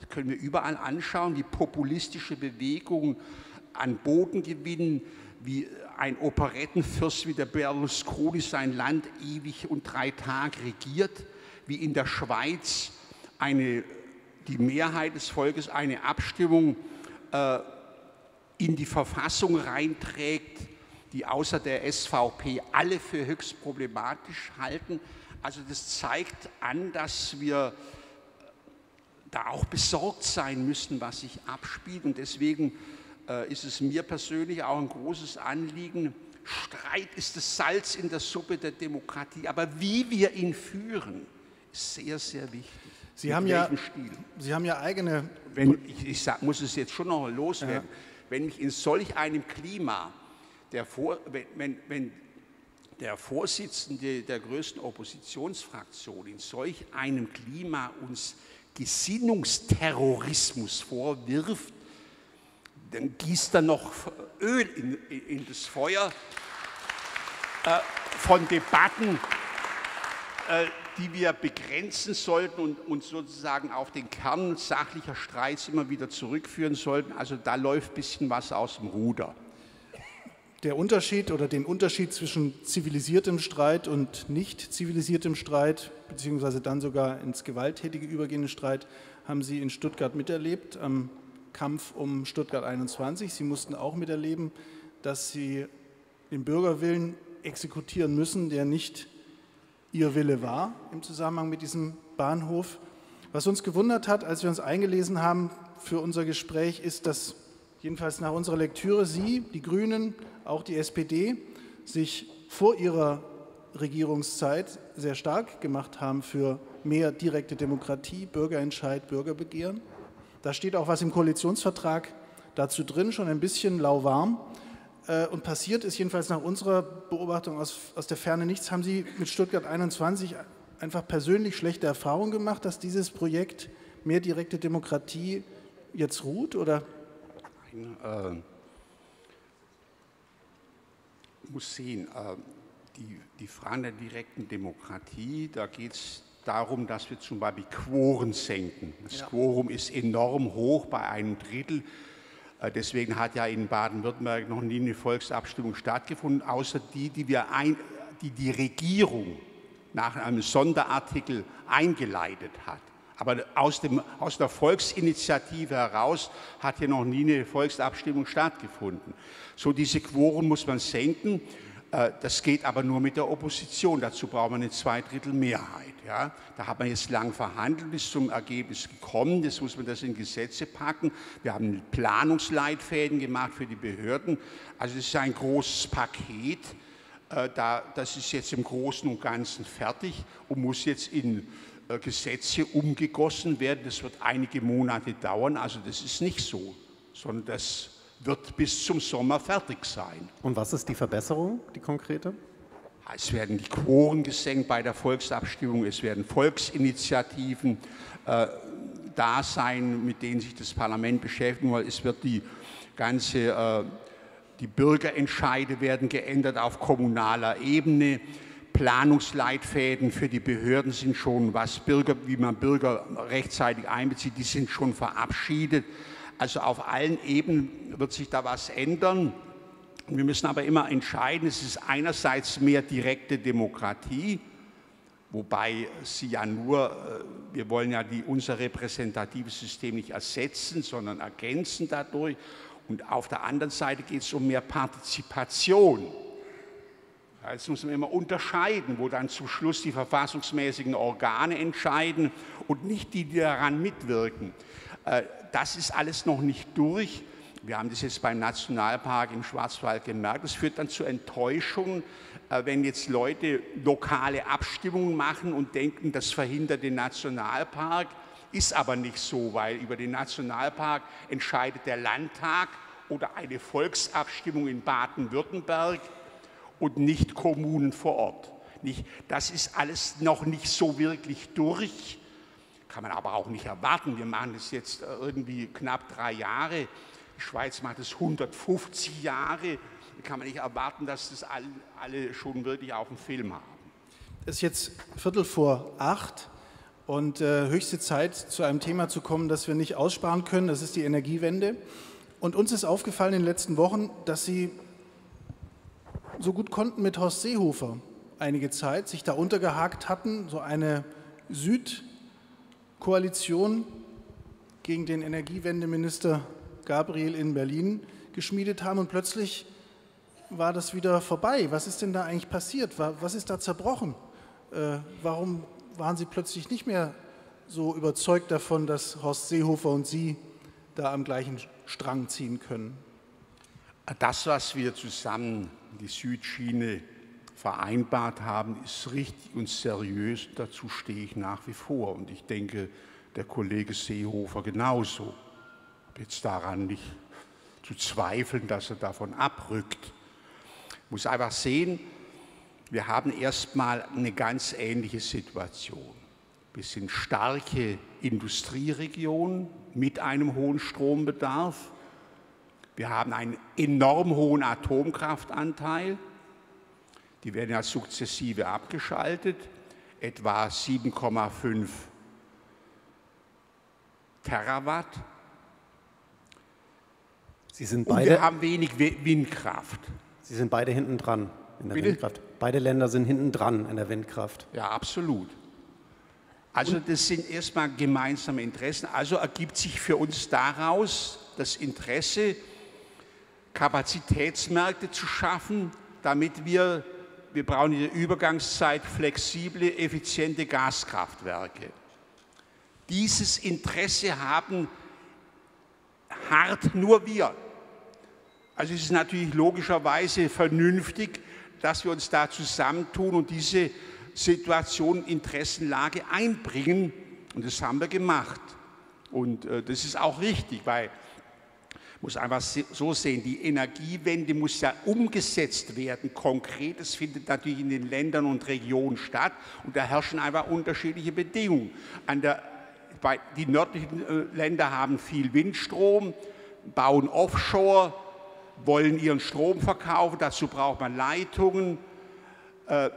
das können wir überall anschauen, wie populistische Bewegungen an Boden gewinnen, wie ein Operettenfürst wie der Berlusconi sein Land ewig und drei Tage regiert wie in der Schweiz eine, die Mehrheit des Volkes eine Abstimmung äh, in die Verfassung reinträgt, die außer der SVP alle für höchst problematisch halten. Also das zeigt an, dass wir da auch besorgt sein müssen, was sich abspielt. Und deswegen äh, ist es mir persönlich auch ein großes Anliegen, Streit ist das Salz in der Suppe der Demokratie, aber wie wir ihn führen, sehr, sehr wichtig. Sie haben, ja, Sie haben ja eigene. Wenn, ich, ich sag, muss es jetzt schon noch loswerden. Ja. Wenn mich in solch einem Klima, der Vor, wenn, wenn, wenn der Vorsitzende der größten Oppositionsfraktion in solch einem Klima uns Gesinnungsterrorismus vorwirft, dann gießt er noch Öl in, in das Feuer äh, von Debatten, äh, die wir begrenzen sollten und uns sozusagen auf den Kern sachlicher Streits immer wieder zurückführen sollten. Also da läuft ein bisschen was aus dem Ruder. Der Unterschied oder den Unterschied zwischen zivilisiertem Streit und nicht zivilisiertem Streit, beziehungsweise dann sogar ins gewalttätige übergehende Streit, haben Sie in Stuttgart miterlebt, am Kampf um Stuttgart 21. Sie mussten auch miterleben, dass Sie den Bürgerwillen exekutieren müssen, der nicht ihr Wille war im Zusammenhang mit diesem Bahnhof. Was uns gewundert hat, als wir uns eingelesen haben für unser Gespräch, ist, dass jedenfalls nach unserer Lektüre Sie, die Grünen, auch die SPD, sich vor ihrer Regierungszeit sehr stark gemacht haben für mehr direkte Demokratie, Bürgerentscheid, Bürgerbegehren. Da steht auch was im Koalitionsvertrag dazu drin, schon ein bisschen lauwarm. Äh, und passiert ist jedenfalls nach unserer Beobachtung aus, aus der Ferne nichts. Haben Sie mit Stuttgart 21 einfach persönlich schlechte Erfahrungen gemacht, dass dieses Projekt mehr direkte Demokratie jetzt ruht? Oder? Nein, äh, muss sehen, äh, die, die Frage der direkten Demokratie, da geht es darum, dass wir zum Beispiel Quoren senken. Das ja. Quorum ist enorm hoch bei einem Drittel. Äh, deswegen hat ja in Baden-Württemberg noch nie eine Volksabstimmung stattgefunden, außer die, die, wir ein, die die Regierung nach einem Sonderartikel eingeleitet hat. Aber aus, dem, aus der Volksinitiative heraus hat hier noch nie eine Volksabstimmung stattgefunden. So diese Quoren muss man senken. Äh, das geht aber nur mit der Opposition. Dazu braucht man eine Zweidrittelmehrheit. Ja? Da hat man jetzt lang verhandelt, ist zum Ergebnis gekommen. Jetzt muss man das in Gesetze packen. Wir haben Planungsleitfäden gemacht für die Behörden. Also es ist ein großes Paket. Äh, das ist jetzt im Großen und Ganzen fertig und muss jetzt in äh, Gesetze umgegossen werden. Das wird einige Monate dauern. Also das ist nicht so, sondern das wird bis zum Sommer fertig sein. Und was ist die Verbesserung, die konkrete? Es werden die Quoren gesenkt bei der Volksabstimmung, es werden Volksinitiativen äh, da sein, mit denen sich das Parlament beschäftigen will. Es wird die ganze, äh, die Bürgerentscheide werden geändert auf kommunaler Ebene. Planungsleitfäden für die Behörden sind schon, was Bürger, wie man Bürger rechtzeitig einbezieht, die sind schon verabschiedet. Also auf allen Ebenen wird sich da was ändern. Wir müssen aber immer entscheiden, es ist einerseits mehr direkte Demokratie, wobei sie ja nur, äh, wir wollen ja die, unser repräsentatives System nicht ersetzen, sondern ergänzen dadurch. Und auf der anderen Seite geht es um mehr Partizipation. Jetzt muss man immer unterscheiden, wo dann zum Schluss die verfassungsmäßigen Organe entscheiden und nicht die, die daran mitwirken. Das ist alles noch nicht durch. Wir haben das jetzt beim Nationalpark im Schwarzwald gemerkt. Es führt dann zu Enttäuschung, äh, wenn jetzt Leute lokale Abstimmungen machen und denken, das verhindert den Nationalpark. Ist aber nicht so, weil über den Nationalpark entscheidet der Landtag oder eine Volksabstimmung in Baden-Württemberg und nicht Kommunen vor Ort. Das ist alles noch nicht so wirklich durch, kann man aber auch nicht erwarten. Wir machen das jetzt äh, irgendwie knapp drei Jahre. Die Schweiz macht es 150 Jahre. Da kann man nicht erwarten, dass das alle, schon wirklich auf dem Film haben. Es ist jetzt Viertel vor acht und äh, höchste Zeit, zu einem Thema zu kommen, das wir nicht aussparen können. Das ist die Energiewende. Und uns ist aufgefallen in den letzten Wochen, dass Sie so gut konnten mit Horst Seehofer einige Zeit, sich da untergehakt hatten, so eine Südkoalition gegen den Energiewendeminister Gabriel in Berlin geschmiedet haben und plötzlich war das wieder vorbei. Was ist denn da eigentlich passiert? Was ist da zerbrochen? Äh, warum waren Sie plötzlich nicht mehr so überzeugt davon, dass Horst Seehofer und Sie da am gleichen Strang ziehen können? Das, was wir zusammen die Südschiene vereinbart haben, ist richtig und seriös. Dazu stehe ich nach wie vor. Und ich denke, der Kollege Seehofer genauso. Jetzt daran nicht zu zweifeln, dass er davon abrückt. Ich muss einfach sehen, wir haben erstmal eine ganz ähnliche Situation. Wir sind starke Industrieregion mit einem hohen Strombedarf. Wir haben einen enorm hohen Atomkraftanteil. Die werden ja sukzessive abgeschaltet, etwa 7,5 Terawatt. Sie sind beide, Und wir haben wenig Windkraft. Sie sind beide hinten dran in der Bitte? Windkraft. Beide Länder sind hinten dran in der Windkraft. Ja, absolut. Also das sind erstmal gemeinsame Interessen. Also ergibt sich für uns daraus das Interesse, Kapazitätsmärkte zu schaffen, damit wir, wir brauchen in der Übergangszeit flexible, effiziente Gaskraftwerke. Dieses Interesse haben hart nur wir. Also es ist natürlich logischerweise vernünftig, dass wir uns da zusammentun und diese Situation, Interessenlage einbringen. Und das haben wir gemacht. Und äh, das ist auch richtig, weil muss einfach so sehen, die Energiewende muss ja umgesetzt werden, konkret. Es findet natürlich in den Ländern und Regionen statt und da herrschen einfach unterschiedliche Bedingungen. Der, die nördlichen äh, Länder haben viel Windstrom, bauen Offshore, wollen ihren Strom verkaufen, dazu braucht man Leitungen. Äh,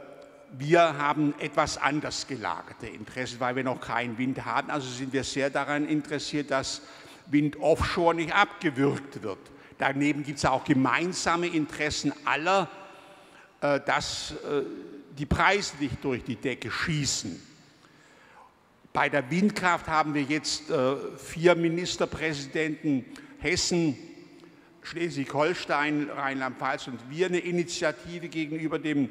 wir haben etwas anders gelagerte Interessen, weil wir noch keinen Wind haben. Also sind wir sehr daran interessiert, dass Wind offshore nicht abgewürgt wird. Daneben gibt es auch gemeinsame Interessen aller, äh, dass äh, die Preise nicht durch die Decke schießen. Bei der Windkraft haben wir jetzt äh, vier Ministerpräsidenten Hessen, Schleswig-Holstein, Rheinland-Pfalz und wir eine Initiative gegenüber dem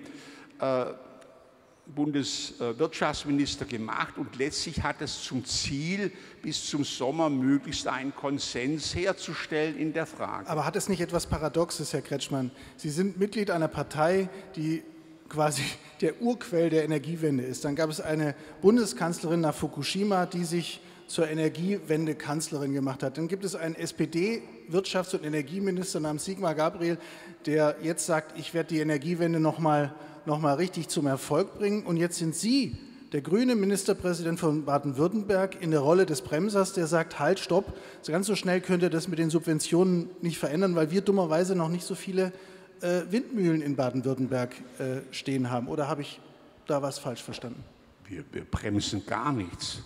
Bundeswirtschaftsminister gemacht und letztlich hat es zum Ziel, bis zum Sommer möglichst einen Konsens herzustellen in der Frage. Aber hat es nicht etwas Paradoxes, Herr Kretschmann? Sie sind Mitglied einer Partei, die quasi der Urquell der Energiewende ist. Dann gab es eine Bundeskanzlerin nach Fukushima, die sich zur Energiewende-Kanzlerin gemacht hat. Dann gibt es einen SPD-Wirtschafts- und Energieminister namens Sigmar Gabriel, der jetzt sagt, ich werde die Energiewende noch mal noch mal richtig zum Erfolg bringen. Und jetzt sind Sie, der grüne Ministerpräsident von Baden-Württemberg, in der Rolle des Bremsers, der sagt, halt, stopp, ganz so schnell könnt ihr das mit den Subventionen nicht verändern, weil wir dummerweise noch nicht so viele äh, Windmühlen in Baden-Württemberg äh, stehen haben. Oder habe ich da was falsch verstanden? Wir, wir bremsen gar nichts.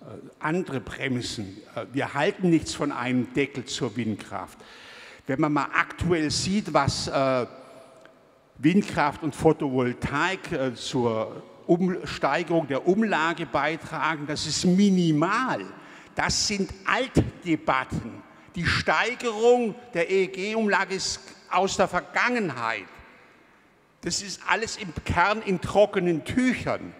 Äh, andere bremsen. Äh, wir halten nichts von einem Deckel zur Windkraft. Wenn man mal aktuell sieht, was äh, Windkraft und Photovoltaik äh, zur Umsteigerung der Umlage beitragen, das ist minimal. Das sind Altdebatten. Die Steigerung der EEG-Umlage ist aus der Vergangenheit. Das ist alles im Kern in trockenen Tüchern.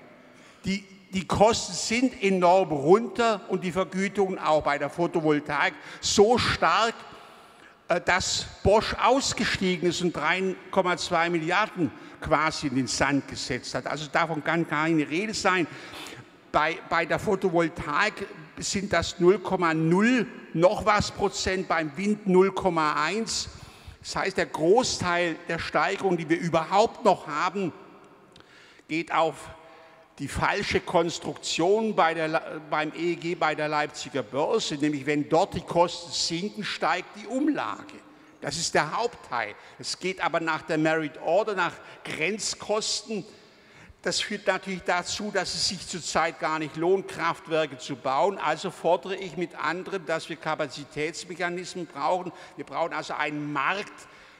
Die, die Kosten sind enorm runter und die Vergütungen auch bei der Photovoltaik so stark, dass Bosch ausgestiegen ist und 3,2 Milliarden quasi in den Sand gesetzt hat. Also davon kann keine Rede sein. Bei, bei der Photovoltaik sind das 0,0 noch was Prozent, beim Wind 0,1. Das heißt, der Großteil der Steigerung, die wir überhaupt noch haben, geht auf die falsche Konstruktion bei der, beim EEG bei der Leipziger Börse, nämlich wenn dort die Kosten sinken, steigt die Umlage. Das ist der Hauptteil. Es geht aber nach der Merit Order, nach Grenzkosten. Das führt natürlich dazu, dass es sich zurzeit gar nicht lohnt, Kraftwerke zu bauen. Also fordere ich mit anderen, dass wir Kapazitätsmechanismen brauchen. Wir brauchen also einen Markt,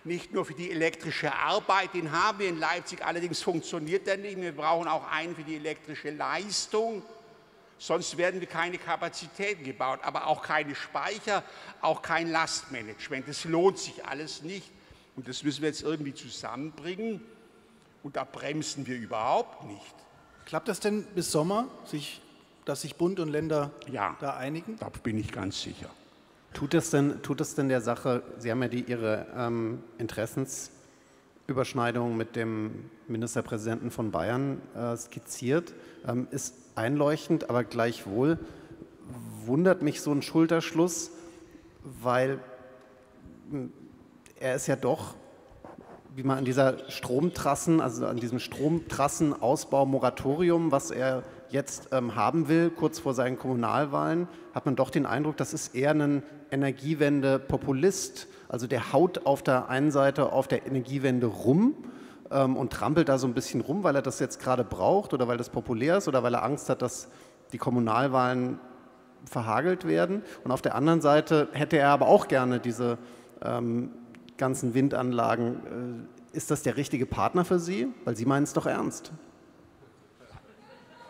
nicht nur für die elektrische Arbeit, den haben wir in Leipzig, allerdings funktioniert der nicht. Wir brauchen auch einen für die elektrische Leistung, sonst werden wir keine Kapazitäten gebaut, aber auch keine Speicher, auch kein Lastmanagement. Das lohnt sich alles nicht und das müssen wir jetzt irgendwie zusammenbringen und da bremsen wir überhaupt nicht. Klappt das denn bis Sommer, sich, dass sich Bund und Länder ja, da einigen? Da bin ich ganz sicher. Tut es denn, tut es denn der Sache, Sie haben ja die, Ihre ähm, Interessensüberschneidung mit dem Ministerpräsidenten von Bayern äh, skizziert, ähm, ist einleuchtend, aber gleichwohl wundert mich so ein Schulterschluss, weil hm, er ist ja doch, wie man an dieser Stromtrassen, also an diesem Stromtrassenausbau-Moratorium, was er jetzt ähm, haben will, kurz vor seinen Kommunalwahlen, hat man doch den Eindruck, das ist eher ein Energiewende-Populist. Also der haut auf der einen Seite auf der Energiewende rum ähm, und trampelt da so ein bisschen rum, weil er das jetzt gerade braucht oder weil das populär ist oder weil er Angst hat, dass die Kommunalwahlen verhagelt werden. Und auf der anderen Seite hätte er aber auch gerne diese ähm, ganzen Windanlagen. Äh, ist das der richtige Partner für Sie? Weil Sie meinen es doch ernst.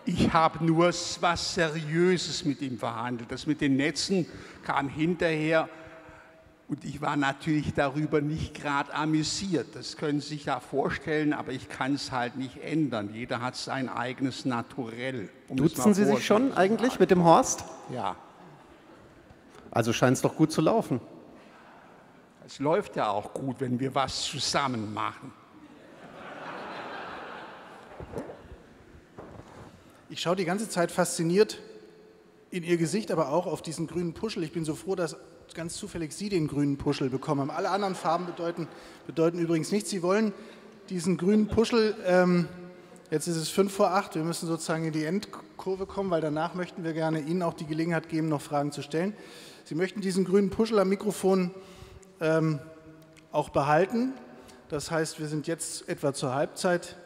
Ich habe nur was Seriöses mit ihm verhandelt. Das mit den Netzen kam hinterher und ich war natürlich darüber nicht gerade amüsiert. Das können Sie sich ja vorstellen, aber ich kann es halt nicht ändern. Jeder hat sein eigenes Naturell. Um Duzen Sie sich schon eigentlich mit dem Horst? Ja. Also scheint es doch gut zu laufen. Es läuft ja auch gut, wenn wir was zusammen machen. Ich schaue die ganze Zeit fasziniert in Ihr Gesicht, aber auch auf diesen grünen Puschel. Ich bin so froh, dass ganz zufällig Sie den grünen Puschel bekommen. Alle anderen Farben bedeuten, bedeuten übrigens nichts. Sie wollen diesen grünen Puschel, ähm, jetzt ist es fünf vor acht, wir müssen sozusagen in die Endkurve kommen, weil danach möchten wir gerne Ihnen auch die Gelegenheit geben, noch Fragen zu stellen. Sie möchten diesen grünen Puschel am Mikrofon ähm, auch behalten. Das heißt, wir sind jetzt etwa zur Halbzeit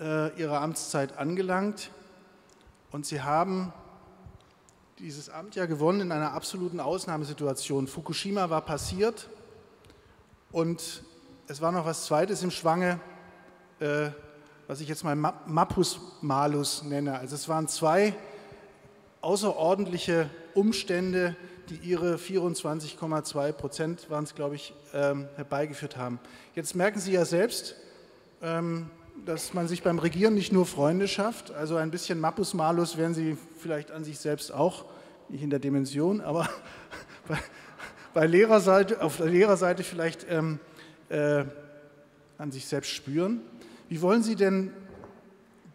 äh, Ihrer Amtszeit angelangt. Und sie haben dieses Amt ja gewonnen in einer absoluten Ausnahmesituation. Fukushima war passiert und es war noch was Zweites im Schwange, äh, was ich jetzt mal Mappus Malus nenne. Also es waren zwei außerordentliche Umstände, die ihre 24,2 Prozent waren es, glaube ich, ähm, herbeigeführt haben. Jetzt merken Sie ja selbst, ähm, dass man sich beim Regieren nicht nur Freunde schafft, also ein bisschen Mappus Malus wären Sie vielleicht an sich selbst auch, nicht in der Dimension, aber bei, bei Lehrerseite, auf der Lehrerseite vielleicht ähm, äh, an sich selbst spüren. Wie wollen Sie denn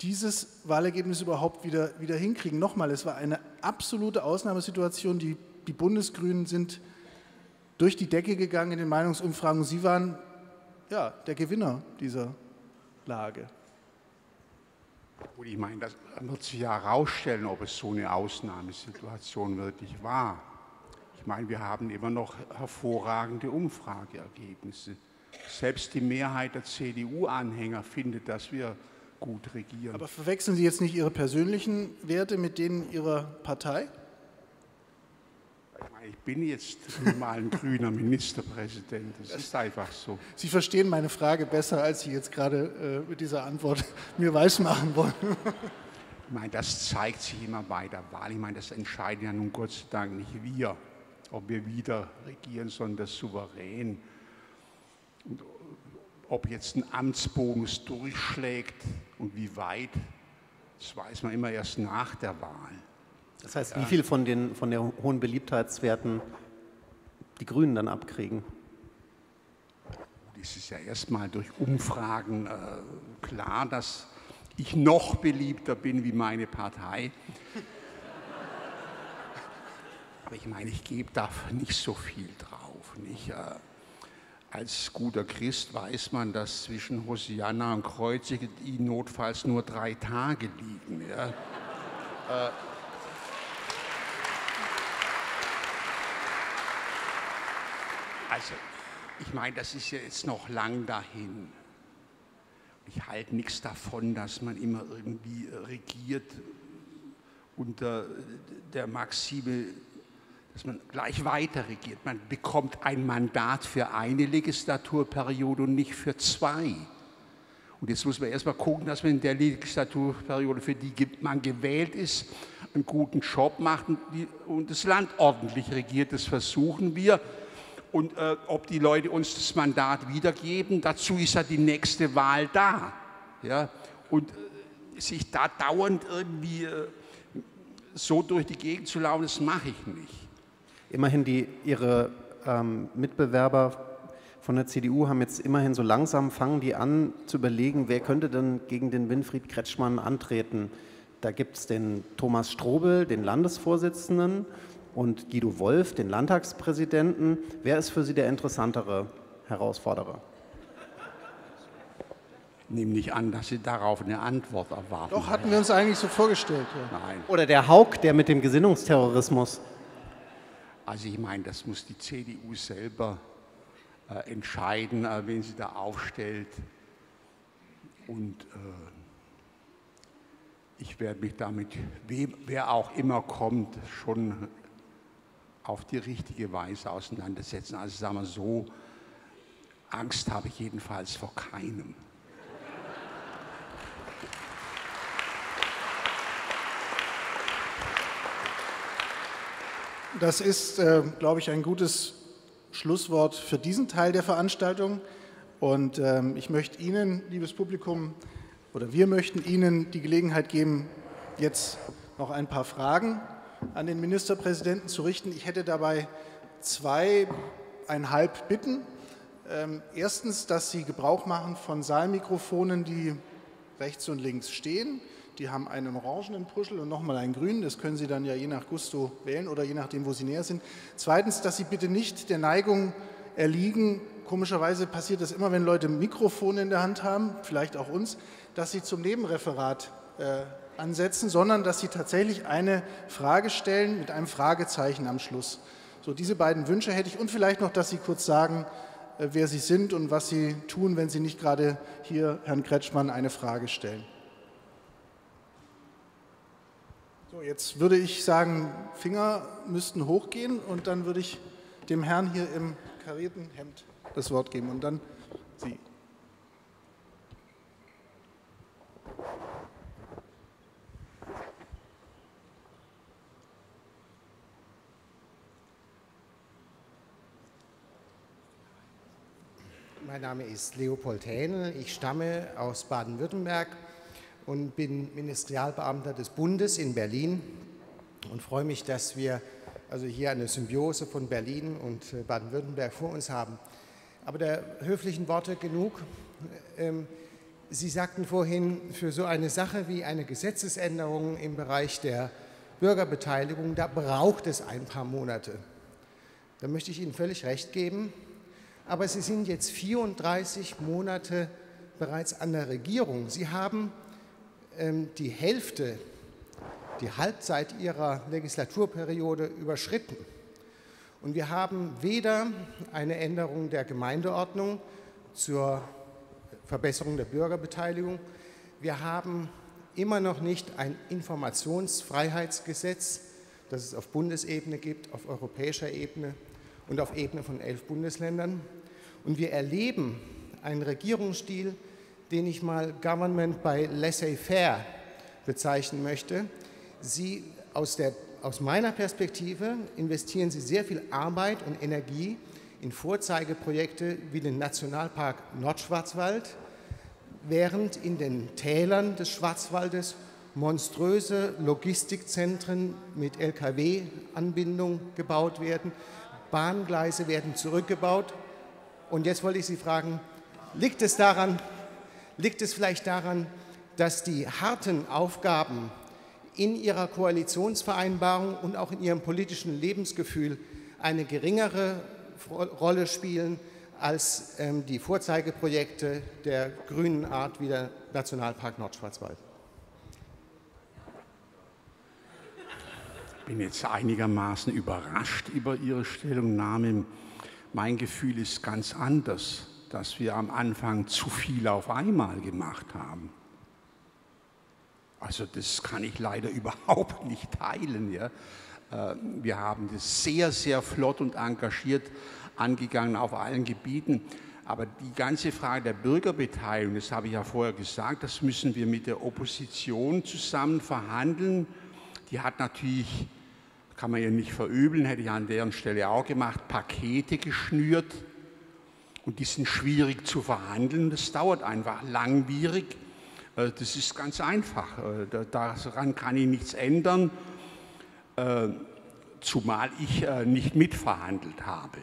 dieses Wahlergebnis überhaupt wieder, wieder hinkriegen? Nochmal, es war eine absolute Ausnahmesituation. Die, die Bundesgrünen sind durch die Decke gegangen in den Meinungsumfragen. Sie waren ja, der Gewinner dieser Lage. Ich meine, das wird sich ja herausstellen, ob es so eine Ausnahmesituation wirklich war. Ich meine, wir haben immer noch hervorragende Umfrageergebnisse. Selbst die Mehrheit der CDU-Anhänger findet, dass wir gut regieren. Aber verwechseln Sie jetzt nicht Ihre persönlichen Werte mit denen Ihrer Partei? Ich bin jetzt mal ein grüner Ministerpräsident. Das ist einfach so. Sie verstehen meine Frage besser, als Sie jetzt gerade äh, mit dieser Antwort mir weismachen wollen. Ich meine, das zeigt sich immer bei der Wahl. Ich meine, das entscheiden ja nun Gott sei Dank nicht wir, ob wir wieder regieren, sondern das Souverän. Und ob jetzt ein Amtsbonus durchschlägt und wie weit, das weiß man immer erst nach der Wahl. Das heißt, wie viel von den von der hohen Beliebtheitswerten die Grünen dann abkriegen? Es ist ja erstmal durch Umfragen äh, klar, dass ich noch beliebter bin wie meine Partei. Aber ich meine, ich gebe da nicht so viel drauf. Nicht? Äh, als guter Christ weiß man, dass zwischen Hosianna und Kreuzige die notfalls nur drei Tage liegen. Ja? äh, Also, ich meine, das ist ja jetzt noch lang dahin. Ich halte nichts davon, dass man immer irgendwie regiert unter der Maxime, dass man gleich weiter regiert. Man bekommt ein Mandat für eine Legislaturperiode und nicht für zwei. Und jetzt muss man erstmal gucken, dass man in der Legislaturperiode, für die man gewählt ist, einen guten Job macht und, das Land ordentlich regiert. Das versuchen wir und äh, ob die Leute uns das Mandat wiedergeben, dazu ist ja die nächste Wahl da. Ja? Und äh, sich da dauernd irgendwie äh, so durch die Gegend zu laufen, das mache ich nicht. Immerhin die, Ihre ähm, Mitbewerber von der CDU haben jetzt immerhin so langsam, fangen die an zu überlegen, wer könnte denn gegen den Winfried Kretschmann antreten. Da gibt es den Thomas Strobel, den Landesvorsitzenden, und Guido Wolf, den Landtagspräsidenten. Wer ist für Sie der interessantere Herausforderer? Nehme nicht an, dass Sie darauf eine Antwort erwarten. Doch, hatten wir uns eigentlich so vorgestellt. Ja. Nein. Oder der Haug, der mit dem Gesinnungsterrorismus. Also ich meine, das muss die CDU selber äh, entscheiden, äh, wen sie da aufstellt. Und äh, ich werde mich damit, wem, wer auch immer kommt, schon auf die richtige Weise auseinandersetzen. Also sagen wir so, Angst habe ich jedenfalls vor keinem. Das ist, äh, glaube ich, ein gutes Schlusswort für diesen Teil der Veranstaltung. Und ähm, ich möchte Ihnen, liebes Publikum, oder wir möchten Ihnen die Gelegenheit geben, jetzt noch ein paar Fragen an den Ministerpräsidenten zu richten. Ich hätte dabei zweieinhalb Bitten. Ähm, erstens, dass Sie Gebrauch machen von Saalmikrofonen, die rechts und links stehen. Die haben einen orangenen Puschel und nochmal einen grünen. Das können Sie dann ja je nach Gusto wählen oder je nachdem, wo Sie näher sind. Zweitens, dass Sie bitte nicht der Neigung erliegen, komischerweise passiert das immer, wenn Leute Mikrofone in der Hand haben, vielleicht auch uns, dass sie zum Nebenreferat äh, ansetzen, sondern dass Sie tatsächlich eine Frage stellen mit einem Fragezeichen am Schluss. So, diese beiden Wünsche hätte ich und vielleicht noch, dass Sie kurz sagen, äh, wer Sie sind und was Sie tun, wenn Sie nicht gerade hier Herrn Kretschmann eine Frage stellen. So, jetzt würde ich sagen, Finger müssten hochgehen und dann würde ich dem Herrn hier im karierten Hemd das Wort geben und dann Sie. Name ist Leopold Hähnel. Ich stamme aus Baden-Württemberg und bin Ministerialbeamter des Bundes in Berlin und freue mich, dass wir also hier eine Symbiose von Berlin und äh, Baden-Württemberg vor uns haben. Aber der höflichen Worte genug. Ähm, Sie sagten vorhin, für so eine Sache wie eine Gesetzesänderung im Bereich der Bürgerbeteiligung, da braucht es ein paar Monate. Da möchte ich Ihnen völlig recht geben. Aber Sie sind jetzt 34 Monate bereits an der Regierung. Sie haben ähm, die Hälfte, die Halbzeit Ihrer Legislaturperiode überschritten. Und wir haben weder eine Änderung der Gemeindeordnung zur Verbesserung der Bürgerbeteiligung, wir haben immer noch nicht ein Informationsfreiheitsgesetz, das es auf Bundesebene gibt, auf europäischer Ebene und auf Ebene von elf Bundesländern. Und wir erleben einen Regierungsstil, den ich mal Government by Laissez-faire bezeichnen möchte. Sie aus, der, aus meiner Perspektive investieren Sie sehr viel Arbeit und Energie in Vorzeigeprojekte wie den Nationalpark Nordschwarzwald, während in den Tälern des Schwarzwaldes monströse Logistikzentren mit Lkw-Anbindung gebaut werden, Bahngleise werden zurückgebaut. Und jetzt wollte ich Sie fragen, liegt es daran, liegt es vielleicht daran, dass die harten Aufgaben in Ihrer Koalitionsvereinbarung und auch in Ihrem politischen Lebensgefühl eine geringere Rolle spielen als ähm, die Vorzeigeprojekte der grünen Art wie der Nationalpark Nordschwarzwald. Bin jetzt einigermaßen überrascht über Ihre Stellungnahme. Mein Gefühl ist ganz anders, dass wir am Anfang zu viel auf einmal gemacht haben. Also das kann ich leider überhaupt nicht teilen. Ja. Äh, wir haben das sehr, sehr flott und engagiert angegangen auf allen Gebieten. Aber die ganze Frage der Bürgerbeteiligung, das habe ich ja vorher gesagt, das müssen wir mit der Opposition zusammen verhandeln. Die hat natürlich, kann man ja nicht verübeln, hätte ich an deren Stelle auch gemacht, Pakete geschnürt. Und die sind schwierig zu verhandeln. Das dauert einfach langwierig. Äh, das ist ganz einfach. Äh, daran kann ich nichts ändern zumal ich äh, nicht mitverhandelt habe.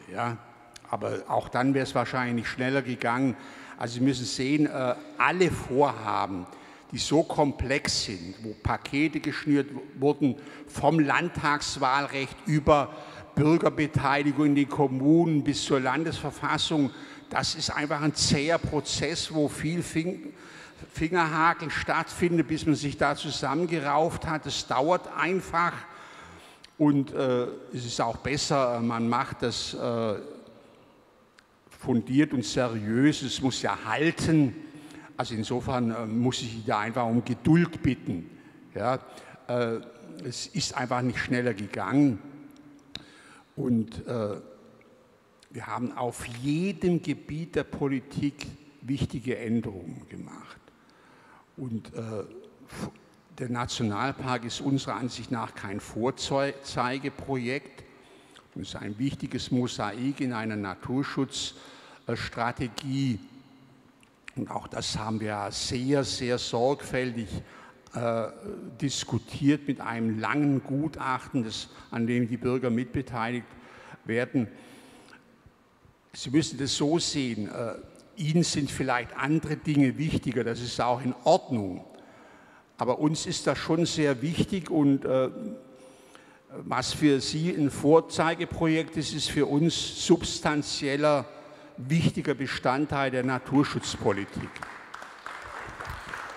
Aber auch dann wäre es wahrscheinlich schneller gegangen. Also Sie müssen sehen, äh, alle Vorhaben, die so komplex sind, wo Pakete geschnürt wurden vom Landtagswahlrecht über Bürgerbeteiligung in den Kommunen bis zur Landesverfassung, das ist einfach ein zäher Prozess, wo viel Fingerhakel stattfindet, bis man sich da zusammengerauft hat. Es dauert einfach. Und äh, es ist auch besser, man macht das äh, fundiert und seriös. Es muss ja halten. Also insofern äh, muss ich da einfach um Geduld bitten. Ja, äh, es ist einfach nicht schneller gegangen. Und äh, wir haben auf jedem Gebiet der Politik wichtige Änderungen gemacht. Und der Nationalpark ist unserer Ansicht nach kein Vorzeigeprojekt. Es ist ein wichtiges Mosaik in einer Naturschutzstrategie. Und auch das haben wir sehr, sehr sorgfältig äh, diskutiert mit einem langen Gutachten, das, an dem die Bürger mitbeteiligt werden. Sie müssen das so sehen, äh, Ihnen sind vielleicht andere Dinge wichtiger, das ist auch in Ordnung. Aber uns ist das schon sehr wichtig und äh, was für Sie ein Vorzeigeprojekt ist, ist für uns substanzieller, wichtiger Bestandteil der Naturschutzpolitik.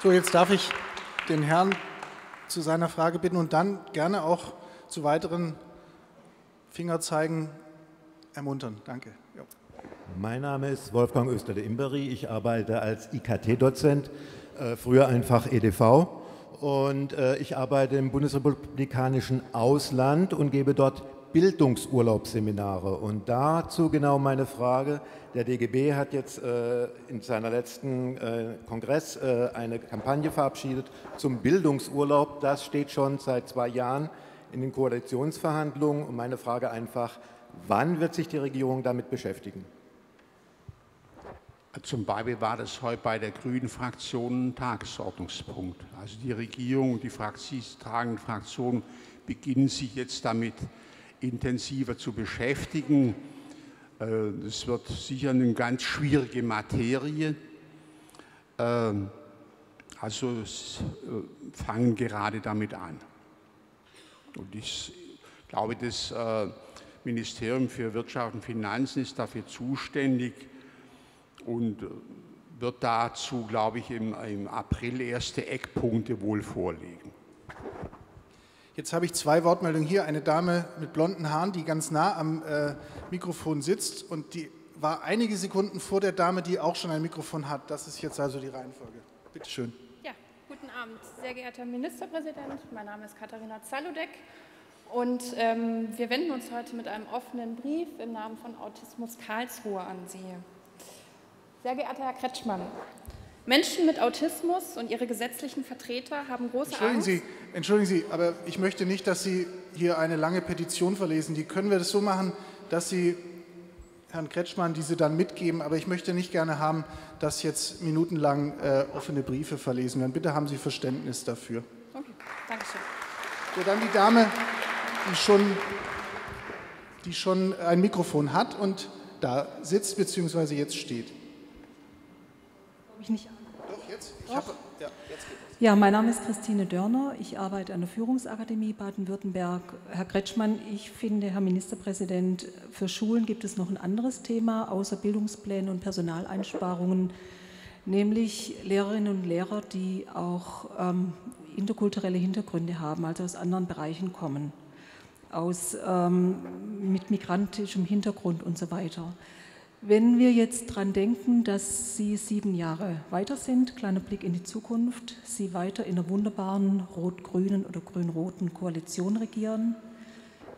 So, jetzt darf ich den Herrn zu seiner Frage bitten und dann gerne auch zu weiteren Fingerzeigen ermuntern. Danke. Ja. Mein Name ist Wolfgang Österle-Imberi. Ich arbeite als IKT-Dozent, äh, früher einfach EDV und äh, ich arbeite im bundesrepublikanischen Ausland und gebe dort Bildungsurlaubsseminare. Und dazu genau meine Frage. Der DGB hat jetzt äh, in seiner letzten äh, Kongress äh, eine Kampagne verabschiedet zum Bildungsurlaub. Das steht schon seit zwei Jahren in den Koalitionsverhandlungen. Und meine Frage einfach, wann wird sich die Regierung damit beschäftigen? Zum Beispiel war das heute bei der Grünen Fraktion ein Tagesordnungspunkt. Also die Regierung und die tragenden Fraktionen beginnen sich jetzt damit intensiver zu beschäftigen. Es wird sicher eine ganz schwierige Materie. Ähm, also äh, fangen gerade damit an. Und ich glaube, das äh, Ministerium für Wirtschaft und Finanzen ist dafür zuständig und äh, wird dazu, glaube ich, im April erste Eckpunkte wohl vorlegen. Jetzt habe ich zwei Wortmeldungen hier. Eine Dame mit blonden Haaren, die ganz nah am äh, Mikrofon sitzt und die war einige Sekunden vor der Dame, die auch schon ein Mikrofon hat. Das ist jetzt also die Reihenfolge. Bitte schön. Abend, sehr geehrter Ministerpräsident. Mein Name ist Katharina Zaludek und ähm, wir wenden uns heute mit einem offenen Brief im Namen von Autismus Karlsruhe an Sie. Sehr geehrter Herr Kretschmann, Menschen mit Autismus und ihre gesetzlichen Vertreter haben große entschuldigen Angst. Sie, entschuldigen Sie, aber ich möchte nicht, dass Sie hier eine lange Petition verlesen. Die können wir das so machen, dass Sie Herrn Kretschmann diese dann mitgeben, aber ich möchte nicht gerne haben, dass jetzt minutenlang äh, offene Briefe verlesen werden. Bitte haben Sie Verständnis dafür. Okay, danke schön. So, dann die Dame, die schon, die schon ein Mikrofon hat und da sitzt bzw. jetzt steht. Ich nicht an. Jetzt? Hab, ja, jetzt ja, mein Name ist Christine Dörner. Ich arbeite an der Führungsakademie Baden-Württemberg. Herr Kretschmann, ich finde, Herr Ministerpräsident, für Schulen gibt es noch ein anderes Thema außer Bildungsplänen und Personaleinsparungen, nämlich Lehrerinnen und Lehrer, die auch ähm, interkulturelle Hintergründe haben, also aus anderen Bereichen kommen, aus, ähm, mit migrantischem Hintergrund und so weiter. Wenn wir jetzt daran denken, dass Sie sieben Jahre weiter sind, kleiner Blick in die Zukunft, Sie weiter in einer wunderbaren rot-grünen oder grün-roten Koalition regieren,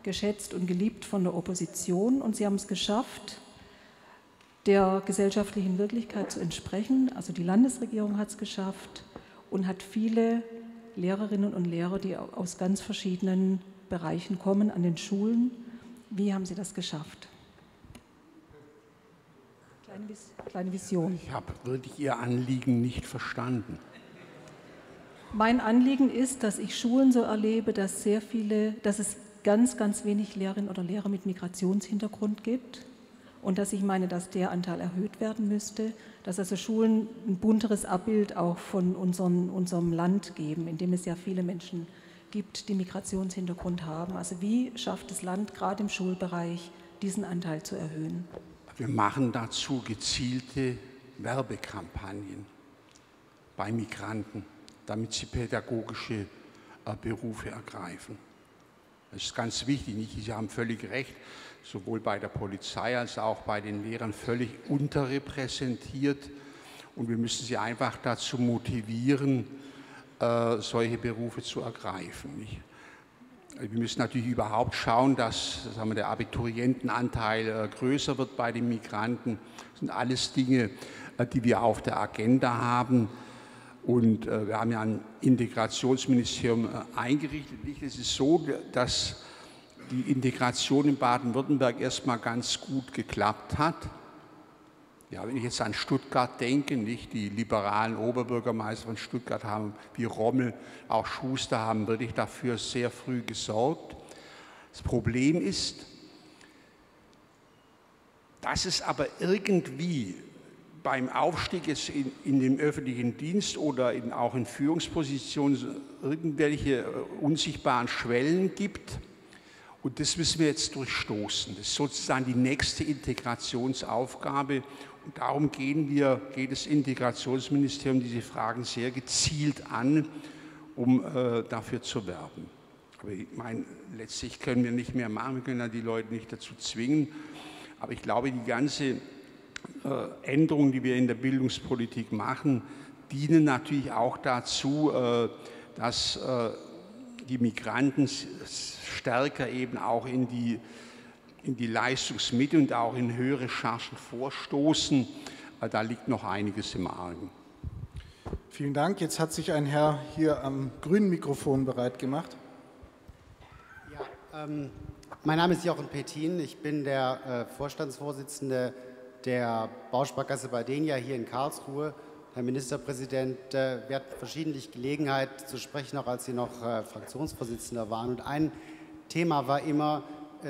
geschätzt und geliebt von der Opposition und Sie haben es geschafft, der gesellschaftlichen Wirklichkeit zu entsprechen. Also die Landesregierung hat es geschafft und hat viele Lehrerinnen und Lehrer, die aus ganz verschiedenen Bereichen kommen, an den Schulen. Wie haben Sie das geschafft? Kleine Vision. Ich habe wirklich Ihr Anliegen nicht verstanden. Mein Anliegen ist, dass ich Schulen so erlebe, dass sehr viele, dass es ganz, ganz wenig Lehrerinnen oder Lehrer mit Migrationshintergrund gibt und dass ich meine, dass der Anteil erhöht werden müsste, dass also Schulen ein bunteres Abbild auch von unseren, unserem Land geben, in dem es ja viele Menschen gibt, die Migrationshintergrund haben. Also wie schafft das Land gerade im Schulbereich, diesen Anteil zu erhöhen? Wir machen dazu gezielte Werbekampagnen bei Migranten, damit sie pädagogische äh, Berufe ergreifen. Das ist ganz wichtig. Sie haben völlig recht, sowohl bei der Polizei als auch bei den Lehrern völlig unterrepräsentiert. Und wir müssen sie einfach dazu motivieren, äh, solche Berufe zu ergreifen. Wir müssen natürlich überhaupt schauen, dass sagen wir, der Abiturientenanteil äh, größer wird bei den Migranten. Das sind alles Dinge, äh, die wir auf der Agenda haben. Und äh, wir haben ja ein Integrationsministerium eingerichtet. Es ist so, dass die Integration in Baden-Württemberg erstmal ganz gut geklappt hat. Ja, wenn ich jetzt an Stuttgart denke, nicht die liberalen Oberbürgermeister von Stuttgart haben, wie Rommel, auch Schuster haben wirklich dafür sehr früh gesorgt. Das Problem ist, dass es aber irgendwie beim Aufstieg jetzt in, in den öffentlichen Dienst oder in, auch in Führungspositionen irgendwelche äh, unsichtbaren Schwellen gibt. Und das müssen wir jetzt durchstoßen. Das ist sozusagen die nächste Integrationsaufgabe. Darum gehen wir, geht das Integrationsministerium diese Fragen sehr gezielt an, um äh, dafür zu werben. Aber ich meine, letztlich können wir nicht mehr machen, wir können ja die Leute nicht dazu zwingen. Aber ich glaube, die ganze äh, Änderungen, die wir in der Bildungspolitik machen, dienen natürlich auch dazu, äh, dass äh, die Migranten stärker eben auch in die in die Leistungsmittel und auch in höhere Chargen vorstoßen. Äh, da liegt noch einiges im Argen. Vielen Dank. Jetzt hat sich ein Herr hier am grünen Mikrofon bereit gemacht. Ja, ähm, mein Name ist Jochen Petin. Ich bin der äh, Vorstandsvorsitzende der Bausparkasse Badenia hier in Karlsruhe. Herr Ministerpräsident, äh, wir hatten verschiedentlich Gelegenheit zu sprechen, auch als Sie noch äh, Fraktionsvorsitzender waren. Und ein Thema war immer,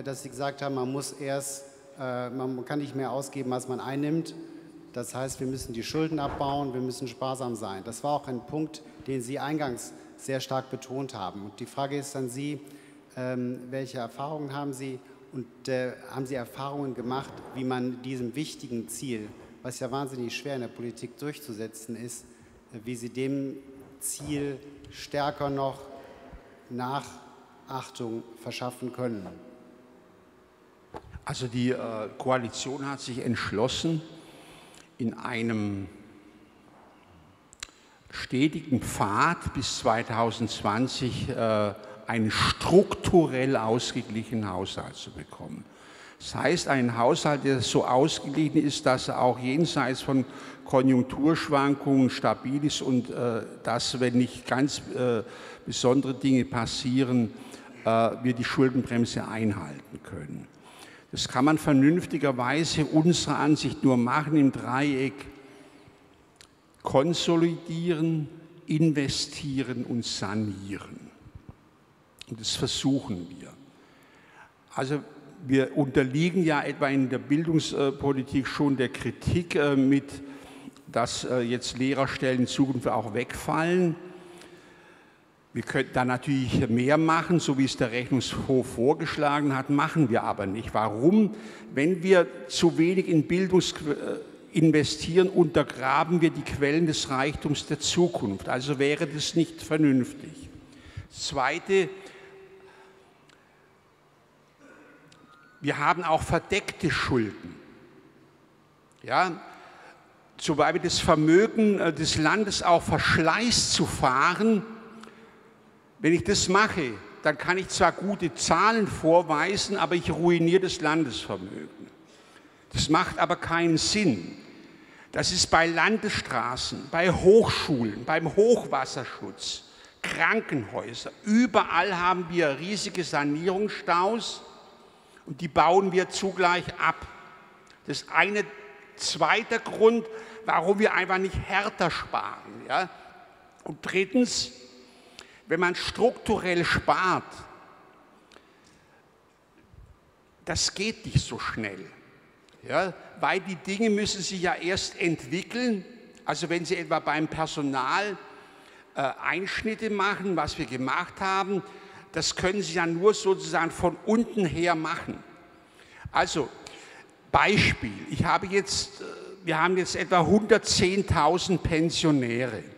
dass Sie gesagt haben, man muss erst, man kann nicht mehr ausgeben, als man einnimmt. Das heißt, wir müssen die Schulden abbauen, wir müssen sparsam sein. Das war auch ein Punkt, den Sie eingangs sehr stark betont haben. Und die Frage ist an Sie, ähm, welche Erfahrungen haben Sie und haben Sie Erfahrungen gemacht, wie man diesem wichtigen Ziel was ja wahnsinnig schwer in der Politik durchzusetzen ist, wie sie dem Ziel stärker noch Nachachtung verschaffen können. Also die äh, Koalition hat sich entschlossen, in einem stetigen Pfad bis 2020 äh, einen strukturell ausgeglichenen Haushalt zu bekommen. Das heißt, ein Haushalt, der so ausgeglichen ist, dass er auch jenseits von Konjunkturschwankungen stabil ist und äh, dass, wenn nicht ganz äh, besondere Dinge passieren, äh, wir die Schuldenbremse einhalten können. Das kann man vernünftigerweise unserer Ansicht nur machen im Dreieck konsolidieren, investieren und sanieren. Und das versuchen wir. Also wir unterliegen ja etwa in der Bildungspolitik schon der Kritik äh, mit, dass äh, jetzt Lehrerstellen in Zukunft auch wegfallen. Wir könnten da natürlich mehr machen, so wie es der Rechnungshof vorgeschlagen hat, machen wir aber nicht. Warum? Wenn wir zu wenig in Bildung äh, investieren, untergraben wir die Quellen des Reichtums der Zukunft. Also wäre das nicht vernünftig. Zweite, wir haben auch verdeckte Schulden. Ja, zum Beispiel das Vermögen äh, des Landes auch Verschleiß zu fahren. Wenn ich das mache, dann kann ich zwar gute Zahlen vorweisen, aber ich ruiniere das Landesvermögen. Das macht aber keinen Sinn. Das ist bei Landesstraßen, bei Hochschulen, beim Hochwasserschutz, Krankenhäuser. Überall haben wir riesige Sanierungsstaus und die bauen wir zugleich ab. Das ist ein zweiter Grund, warum wir einfach nicht härter sparen. Ja? Und drittens, wenn man strukturell spart, das geht nicht so schnell. Ja? Weil die Dinge müssen sich ja erst entwickeln. Also wenn Sie etwa beim Personal äh, Einschnitte machen, was wir gemacht haben, das können Sie ja nur sozusagen von unten her machen. Also Beispiel, ich habe jetzt, äh, wir haben jetzt etwa 110.000 Pensionäre.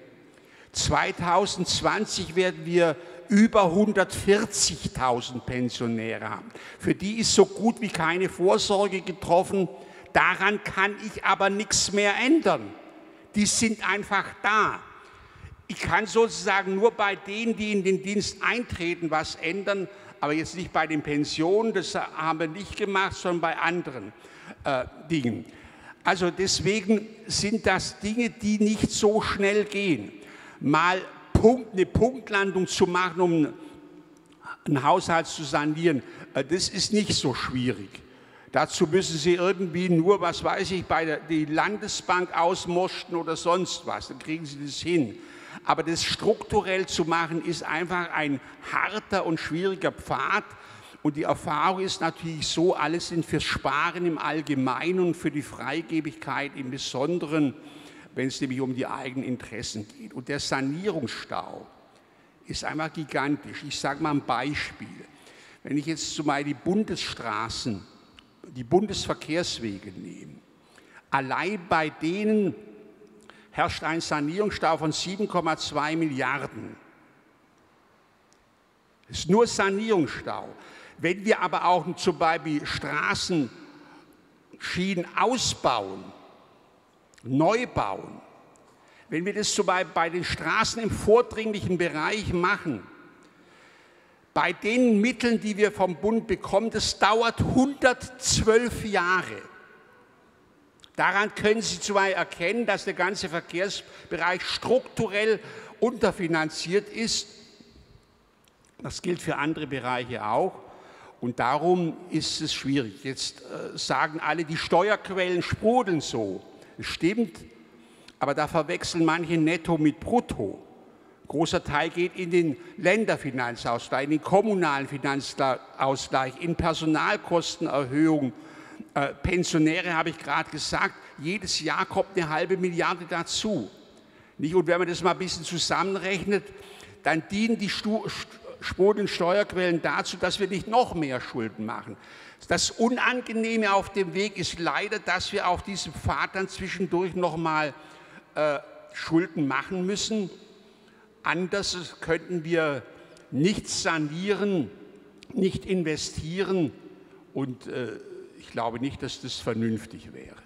2020 werden wir über 140.000 Pensionäre haben. Für die ist so gut wie keine Vorsorge getroffen. Daran kann ich aber nichts mehr ändern. Die sind einfach da. Ich kann sozusagen nur bei denen, die in den Dienst eintreten, was ändern, aber jetzt nicht bei den Pensionen, das haben wir nicht gemacht, sondern bei anderen äh, Dingen. Also deswegen sind das Dinge, die nicht so schnell gehen. Mal Punkt, eine Punktlandung zu machen, um einen Haushalt zu sanieren, äh, das ist nicht so schwierig. Dazu müssen Sie irgendwie nur, was weiß ich, bei der die Landesbank ausmosten oder sonst was, dann kriegen Sie das hin. Aber das strukturell zu machen, ist einfach ein harter und schwieriger Pfad. Und die Erfahrung ist natürlich so, alles sind fürs Sparen im Allgemeinen und für die Freigebigkeit im Besonderen, wenn es nämlich um die eigenen Interessen geht. Und der Sanierungsstau ist einfach gigantisch. Ich sage mal ein Beispiel. Wenn ich jetzt zumal die Bundesstraßen, die Bundesverkehrswege nehme, allein bei denen herrscht ein Sanierungsstau von 7,2 Milliarden. Das ist nur Sanierungsstau. Wenn wir aber auch zum Beispiel Straßen, Schienen ausbauen, neu bauen, wenn wir das zum Beispiel bei den Straßen im vordringlichen Bereich machen, bei den Mitteln, die wir vom Bund bekommen, das dauert 112 Jahre. Daran können Sie zwar erkennen, dass der ganze Verkehrsbereich strukturell unterfinanziert ist. Das gilt für andere Bereiche auch. Und darum ist es schwierig. Jetzt äh, sagen alle, die Steuerquellen sprudeln so. Stimmt, aber da verwechseln manche Netto mit Brutto. Großer Teil geht in den Länderfinanzausgleich, in den kommunalen Finanzausgleich, in Personalkostenerhöhungen. Äh, Pensionäre habe ich gerade gesagt, jedes Jahr kommt eine halbe Milliarde dazu. Nicht? Und wenn man das mal ein bisschen zusammenrechnet, dann dienen die Stu sprudelnden Steuerquellen dazu, dass wir nicht noch mehr Schulden machen. Das Unangenehme auf dem Weg ist leider, dass wir auf diesem Pfad dann zwischendurch nochmal äh, Schulden machen müssen. Anders könnten wir nicht sanieren, nicht investieren und äh, ich glaube nicht, dass das vernünftig wäre.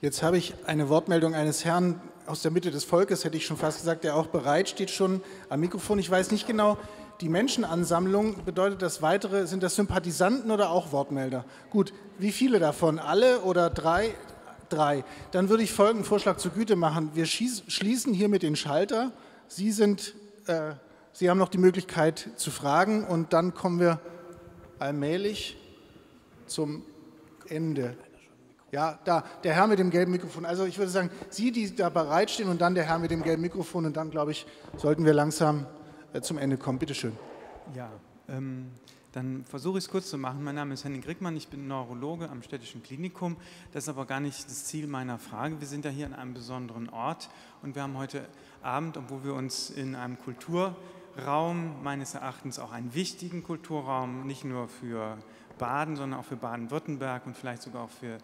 Jetzt habe ich eine Wortmeldung eines Herrn aus der Mitte des Volkes, hätte ich schon fast gesagt, der auch bereit steht schon am Mikrofon. Ich weiß nicht genau, die Menschenansammlung, bedeutet das weitere, sind das Sympathisanten oder auch Wortmelder? Gut, wie viele davon? Alle oder drei? Drei. Dann würde ich folgenden Vorschlag zur Güte machen. Wir schließen hiermit den Schalter. Sie, sind, äh, Sie haben noch die Möglichkeit zu fragen und dann kommen wir allmählich zum Ende. Ja, da, der Herr mit dem gelben Mikrofon. Also ich würde sagen, Sie, die da bereitstehen und dann der Herr mit dem gelben Mikrofon und dann, glaube ich, sollten wir langsam zum Ende kommen. Bitte schön. Ja, ähm, dann versuche ich es kurz zu machen. Mein Name ist Henning Grickmann, ich bin Neurologe am Städtischen Klinikum. Das ist aber gar nicht das Ziel meiner Frage. Wir sind ja hier an einem besonderen Ort und wir haben heute Abend, obwohl wir uns in einem Kulturraum, meines Erachtens auch einen wichtigen Kulturraum, nicht nur für Baden, sondern auch für Baden-Württemberg und vielleicht sogar auch für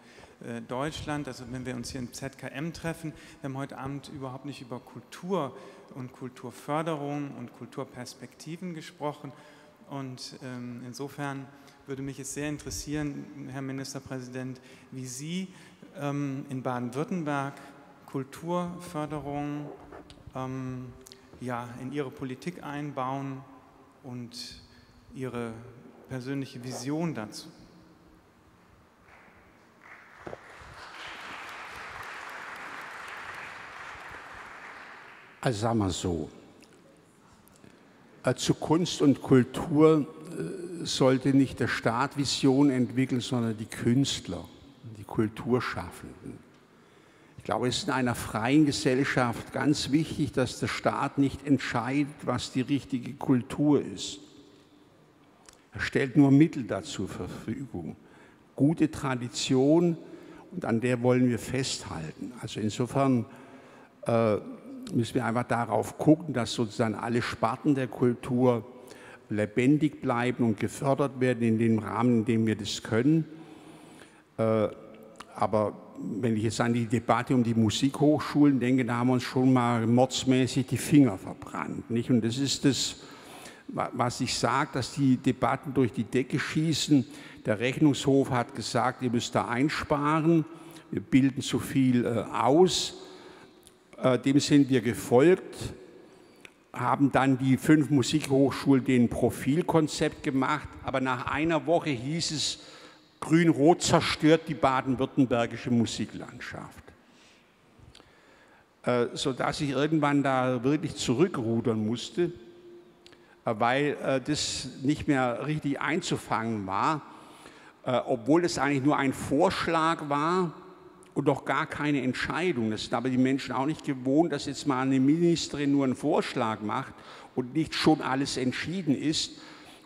äh, Deutschland. Also wenn wir uns hier im ZKM treffen, wir haben heute Abend überhaupt nicht über Kultur und Kulturförderung und Kulturperspektiven gesprochen. Und ähm, insofern würde mich es sehr interessieren, Herr Ministerpräsident, wie Sie ähm, in Baden-Württemberg Kulturförderung ähm, ja, in Ihre Politik einbauen und Ihre persönliche Vision dazu. Also sagen wir so, äh, zu Kunst und Kultur äh, sollte nicht der Staat Vision entwickeln, sondern die Künstler, die Kulturschaffenden. Ich glaube, es ist in einer freien Gesellschaft ganz wichtig, dass der Staat nicht entscheidet, was die richtige Kultur ist. Er stellt nur Mittel dazu zur Verfügung. Gute Tradition und an der wollen wir festhalten. Also insofern äh, müssen wir einfach darauf gucken, dass sozusagen alle Sparten der Kultur lebendig bleiben und gefördert werden in dem Rahmen, in dem wir das können. Äh, aber wenn ich jetzt an die Debatte um die Musikhochschulen denke, da haben wir uns schon mal mordsmäßig die Finger verbrannt. Nicht? Und das ist das, was ich sage, dass die Debatten durch die Decke schießen. Der Rechnungshof hat gesagt, ihr müsst da einsparen, wir bilden zu viel äh, aus. Äh, dem sind wir gefolgt, haben dann die fünf Musikhochschulen den Profilkonzept gemacht, aber nach einer Woche hieß es, Grün-Rot zerstört die baden-württembergische Musiklandschaft. Äh, sodass ich irgendwann da wirklich zurückrudern musste, äh, weil das nicht mehr richtig einzufangen war, obwohl es eigentlich nur ein Vorschlag war, und noch gar keine Entscheidung. Das sind aber die Menschen auch nicht gewohnt, dass jetzt mal eine Ministerin nur einen Vorschlag macht und nicht schon alles entschieden ist.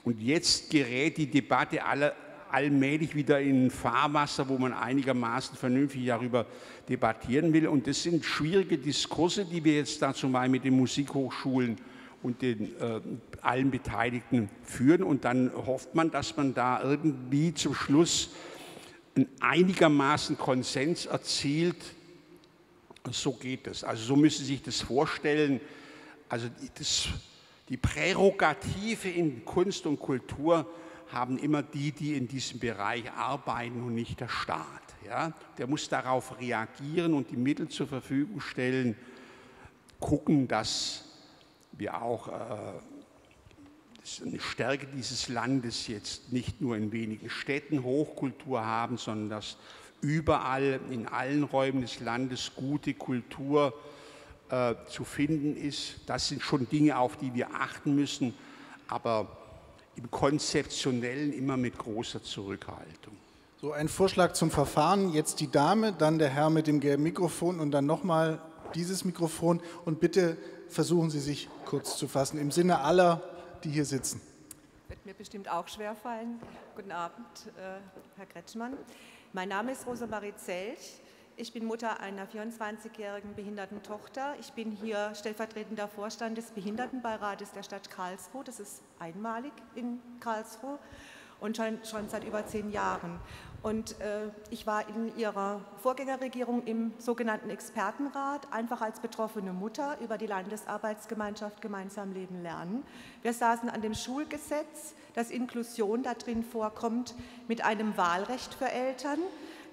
Und jetzt gerät die Debatte alle, allmählich wieder in Fahrwasser, wo man einigermaßen vernünftig darüber debattieren will. Und das sind schwierige Diskurse, die wir jetzt dazu mal mit den Musikhochschulen und den äh, allen Beteiligten führen. Und dann hofft man, dass man da irgendwie zum Schluss einigermaßen Konsens erzielt. So geht es. Also so müssen Sie sich das vorstellen. Also das, die Prärogative in Kunst und Kultur haben immer die, die in diesem Bereich arbeiten und nicht der Staat. Ja? Der muss darauf reagieren und die Mittel zur Verfügung stellen, gucken, dass wir auch äh, eine Stärke dieses Landes jetzt nicht nur in wenigen Städten Hochkultur haben, sondern dass überall in allen Räumen des Landes gute Kultur äh, zu finden ist. Das sind schon Dinge, auf die wir achten müssen. Aber im Konzeptionellen immer mit großer Zurückhaltung. So, ein Vorschlag zum Verfahren. Jetzt die Dame, dann der Herr mit dem gelben Mikrofon und dann nochmal dieses Mikrofon. Und bitte versuchen Sie sich kurz zu fassen, im Sinne aller, die hier sitzen. Wird mir bestimmt auch schwerfallen. Guten Abend, äh, Herr Kretschmann. Mein Name ist Rosemarie Zelch. Ich bin Mutter einer 24-jährigen behinderten Tochter. Ich bin hier stellvertretender Vorstand des Behindertenbeirates der Stadt Karlsruhe. Das ist einmalig in Karlsruhe und schon, schon seit über zehn Jahren. Und äh, ich war in ihrer Vorgängerregierung im sogenannten Expertenrat, einfach als betroffene Mutter über die Landesarbeitsgemeinschaft Gemeinsam Leben lernen. Wir saßen an dem Schulgesetz, das Inklusion da drin vorkommt, mit einem Wahlrecht für Eltern.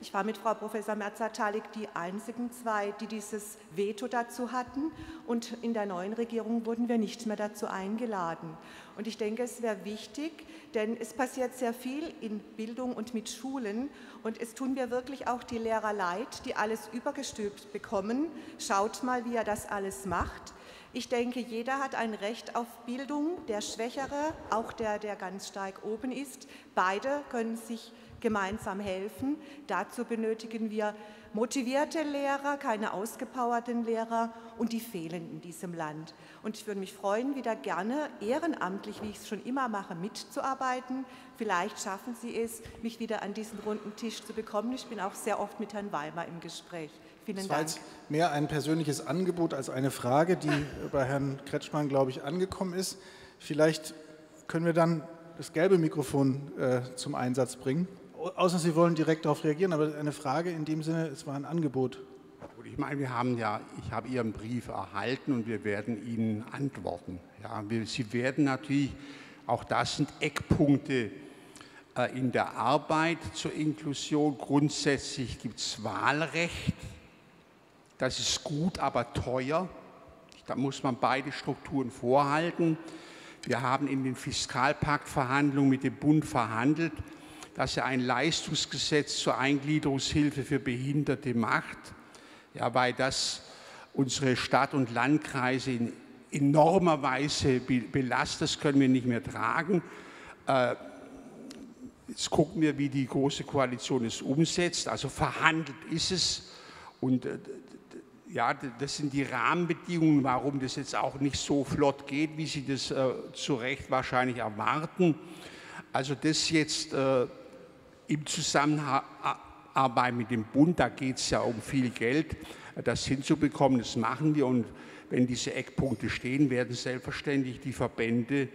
Ich war mit Frau Professor Merzer-Talik die einzigen zwei, die dieses Veto dazu hatten. Und in der neuen Regierung wurden wir nicht mehr dazu eingeladen. Und ich denke, es wäre wichtig, denn es passiert sehr viel in Bildung und mit Schulen. Und es tun mir wirklich auch die Lehrer leid, die alles übergestülpt bekommen. Schaut mal, wie er das alles macht. Ich denke, jeder hat ein Recht auf Bildung, der Schwächere, auch der, der ganz stark oben ist. Beide können sich gemeinsam helfen. Dazu benötigen wir motivierte Lehrer, keine ausgepowerten Lehrer und die fehlen in diesem Land. Und ich würde mich freuen, wieder gerne ehrenamtlich, wie ich es schon immer mache, mitzuarbeiten. Vielleicht schaffen Sie es, mich wieder an diesen runden Tisch zu bekommen. Ich bin auch sehr oft mit Herrn Weimer im Gespräch. Vielen das war Dank. jetzt mehr ein persönliches Angebot als eine Frage, die bei Herrn Kretschmann, glaube ich, angekommen ist. Vielleicht können wir dann das gelbe Mikrofon äh, zum Einsatz bringen außer Sie wollen direkt darauf reagieren, aber eine Frage in dem Sinne, es war ein Angebot. Ich meine, wir haben ja, ich habe Ihren Brief erhalten und wir werden Ihnen antworten. Ja, wir, Sie werden natürlich, auch das sind Eckpunkte äh, in der Arbeit zur Inklusion. Grundsätzlich gibt es Wahlrecht. Das ist gut, aber teuer. Da muss man beide Strukturen vorhalten. Wir haben in den Fiskalpaktverhandlungen mit dem Bund verhandelt dass er ein Leistungsgesetz zur Eingliederungshilfe für Behinderte macht, ja, weil das unsere Stadt- und Landkreise in enormer Weise belastet. Das können wir nicht mehr tragen. Äh, jetzt gucken wir, wie die Große Koalition es umsetzt. Also verhandelt ist es. Und äh, ja, das sind die Rahmenbedingungen, warum das jetzt auch nicht so flott geht, wie Sie das äh, zu Recht wahrscheinlich erwarten. Also das jetzt äh, im Zusammenarbeit mit dem Bund, da geht es ja um viel Geld, das hinzubekommen, das machen wir. Und wenn diese Eckpunkte stehen, werden selbstverständlich die Verbände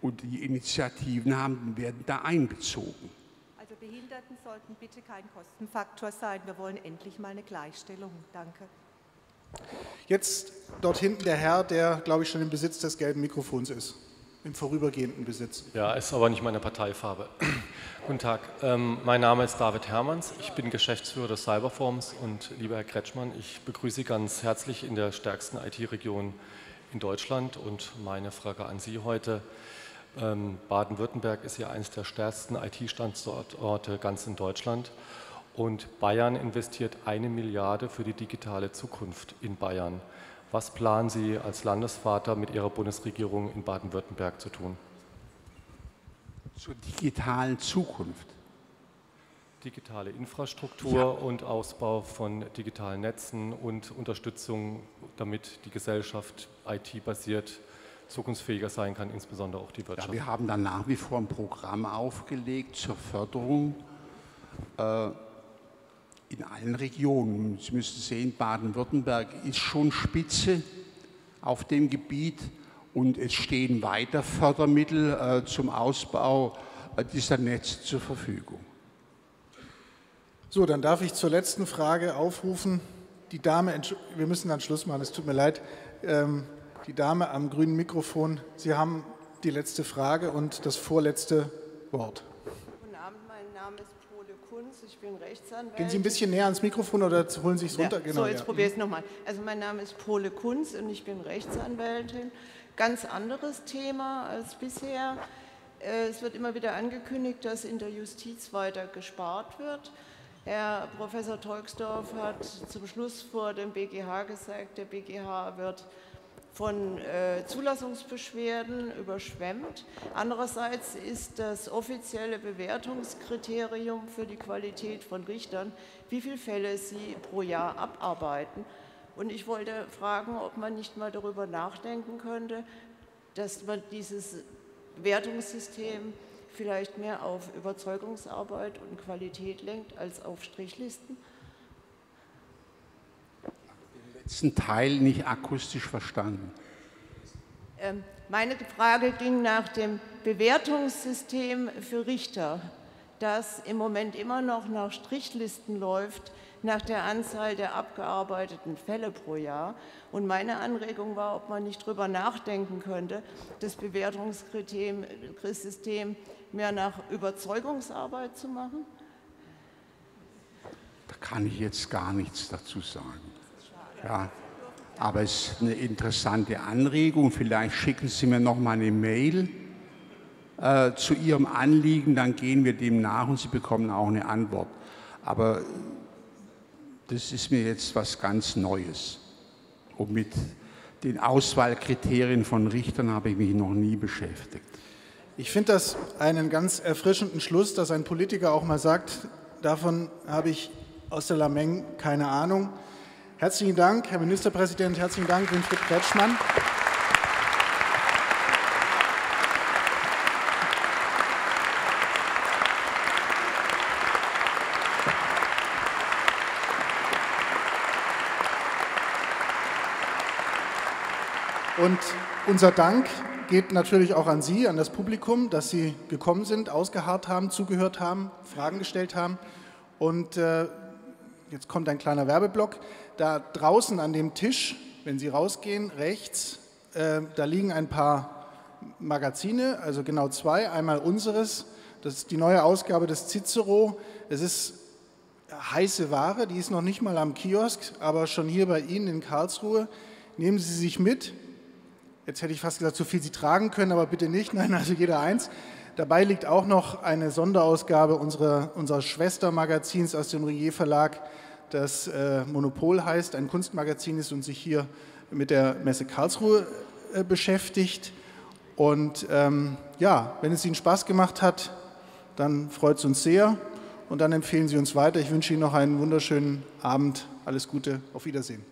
und die Initiativen haben, werden da einbezogen. Also Behinderten sollten bitte kein Kostenfaktor sein. Wir wollen endlich mal eine Gleichstellung. Danke. Jetzt dort hinten der Herr, der, glaube ich, schon im Besitz des gelben Mikrofons ist im vorübergehenden Besitz. Ja, ist aber nicht meine Parteifarbe. Guten Tag, ähm, mein Name ist David Hermanns, ich bin Geschäftsführer des Cyberforms und lieber Herr Kretschmann, ich begrüße Sie ganz herzlich in der stärksten IT-Region in Deutschland und meine Frage an Sie heute. Ähm, Baden-Württemberg ist ja eines der stärksten IT-Standorte ganz in Deutschland und Bayern investiert eine Milliarde für die digitale Zukunft in Bayern. Was planen Sie als Landesvater mit Ihrer Bundesregierung in Baden-Württemberg zu tun? Zur digitalen Zukunft. Digitale Infrastruktur ja. und Ausbau von digitalen Netzen und Unterstützung, damit die Gesellschaft IT-basiert zukunftsfähiger sein kann, insbesondere auch die Wirtschaft. Ja, wir haben dann nach wie vor ein Programm aufgelegt zur Förderung äh, in allen Regionen. Sie müssen sehen, Baden-Württemberg ist schon Spitze auf dem Gebiet und es stehen weiter Fördermittel äh, zum Ausbau äh, dieser Netze zur Verfügung. So, dann darf ich zur letzten Frage aufrufen. Die Dame, wir müssen dann Schluss machen, es tut mir leid. Ähm, die Dame am grünen Mikrofon, Sie haben die letzte Frage und das vorletzte Wort. Ich bin Rechtsanwalt. Gehen Sie ein bisschen näher ans Mikrofon oder holen Sie es runter? Ja, genau, so, jetzt ja. probiere ich es nochmal. Also mein Name ist Pole Kunz und ich bin Rechtsanwältin. Ganz anderes Thema als bisher. Äh, es wird immer wieder angekündigt, dass in der Justiz weiter gespart wird. Herr Professor Tolksdorf hat zum Schluss vor dem BGH gesagt, der BGH wird von äh, Zulassungsbeschwerden überschwemmt. Andererseits ist das offizielle Bewertungskriterium für die Qualität von Richtern, wie viele Fälle sie pro Jahr abarbeiten. Und ich wollte fragen, ob man nicht mal darüber nachdenken könnte, dass man dieses Wertungssystem vielleicht mehr auf Überzeugungsarbeit und Qualität lenkt als auf Strichlisten? Letzten Teil nicht akustisch verstanden. Ähm, meine Frage ging nach dem Bewertungssystem für Richter, das im Moment immer noch nach Strichlisten läuft, nach der Anzahl der abgearbeiteten Fälle pro Jahr. Und meine Anregung war, ob man nicht darüber nachdenken könnte, das Bewertungssystem mehr nach Überzeugungsarbeit zu machen. Da kann ich jetzt gar nichts dazu sagen. Ja, aber es ist eine interessante Anregung. Vielleicht schicken Sie mir noch mal eine Mail äh, zu Ihrem Anliegen, dann gehen wir dem nach und Sie bekommen auch eine Antwort. Aber das ist mir jetzt was ganz Neues. Und mit den Auswahlkriterien von Richtern habe ich mich noch nie beschäftigt. Ich finde das einen ganz erfrischenden Schluss, dass ein Politiker auch mal sagt, davon habe ich aus der Lameng keine Ahnung. Herzlichen Dank, Herr Ministerpräsident, herzlichen Dank, Winfried Kretschmann. Und unser Dank geht natürlich auch an Sie, an das Publikum, dass Sie gekommen sind, ausgeharrt haben, zugehört haben, Fragen gestellt haben. Und äh, jetzt kommt ein kleiner Werbeblock. Da draußen an dem Tisch, wenn Sie rausgehen, rechts, äh, da liegen ein paar Magazine, also genau zwei. Einmal unseres, das ist die neue Ausgabe des Cicero. Es ist heiße Ware, die ist noch nicht mal am Kiosk, aber schon hier bei Ihnen in Karlsruhe. Nehmen Sie sich mit, Jetzt hätte ich fast gesagt, so viel Sie tragen können, aber bitte nicht. Nein, also jeder eins. Dabei liegt auch noch eine Sonderausgabe unserer, unseres Schwestermagazins aus dem Ringier Verlag, das äh, Monopol heißt, ein Kunstmagazin ist und sich hier mit der Messe Karlsruhe äh, beschäftigt. Und ähm, ja, wenn es Ihnen Spaß gemacht hat, dann freut es uns sehr und dann empfehlen Sie uns weiter. Ich wünsche Ihnen noch einen wunderschönen Abend. Alles Gute, auf Wiedersehen.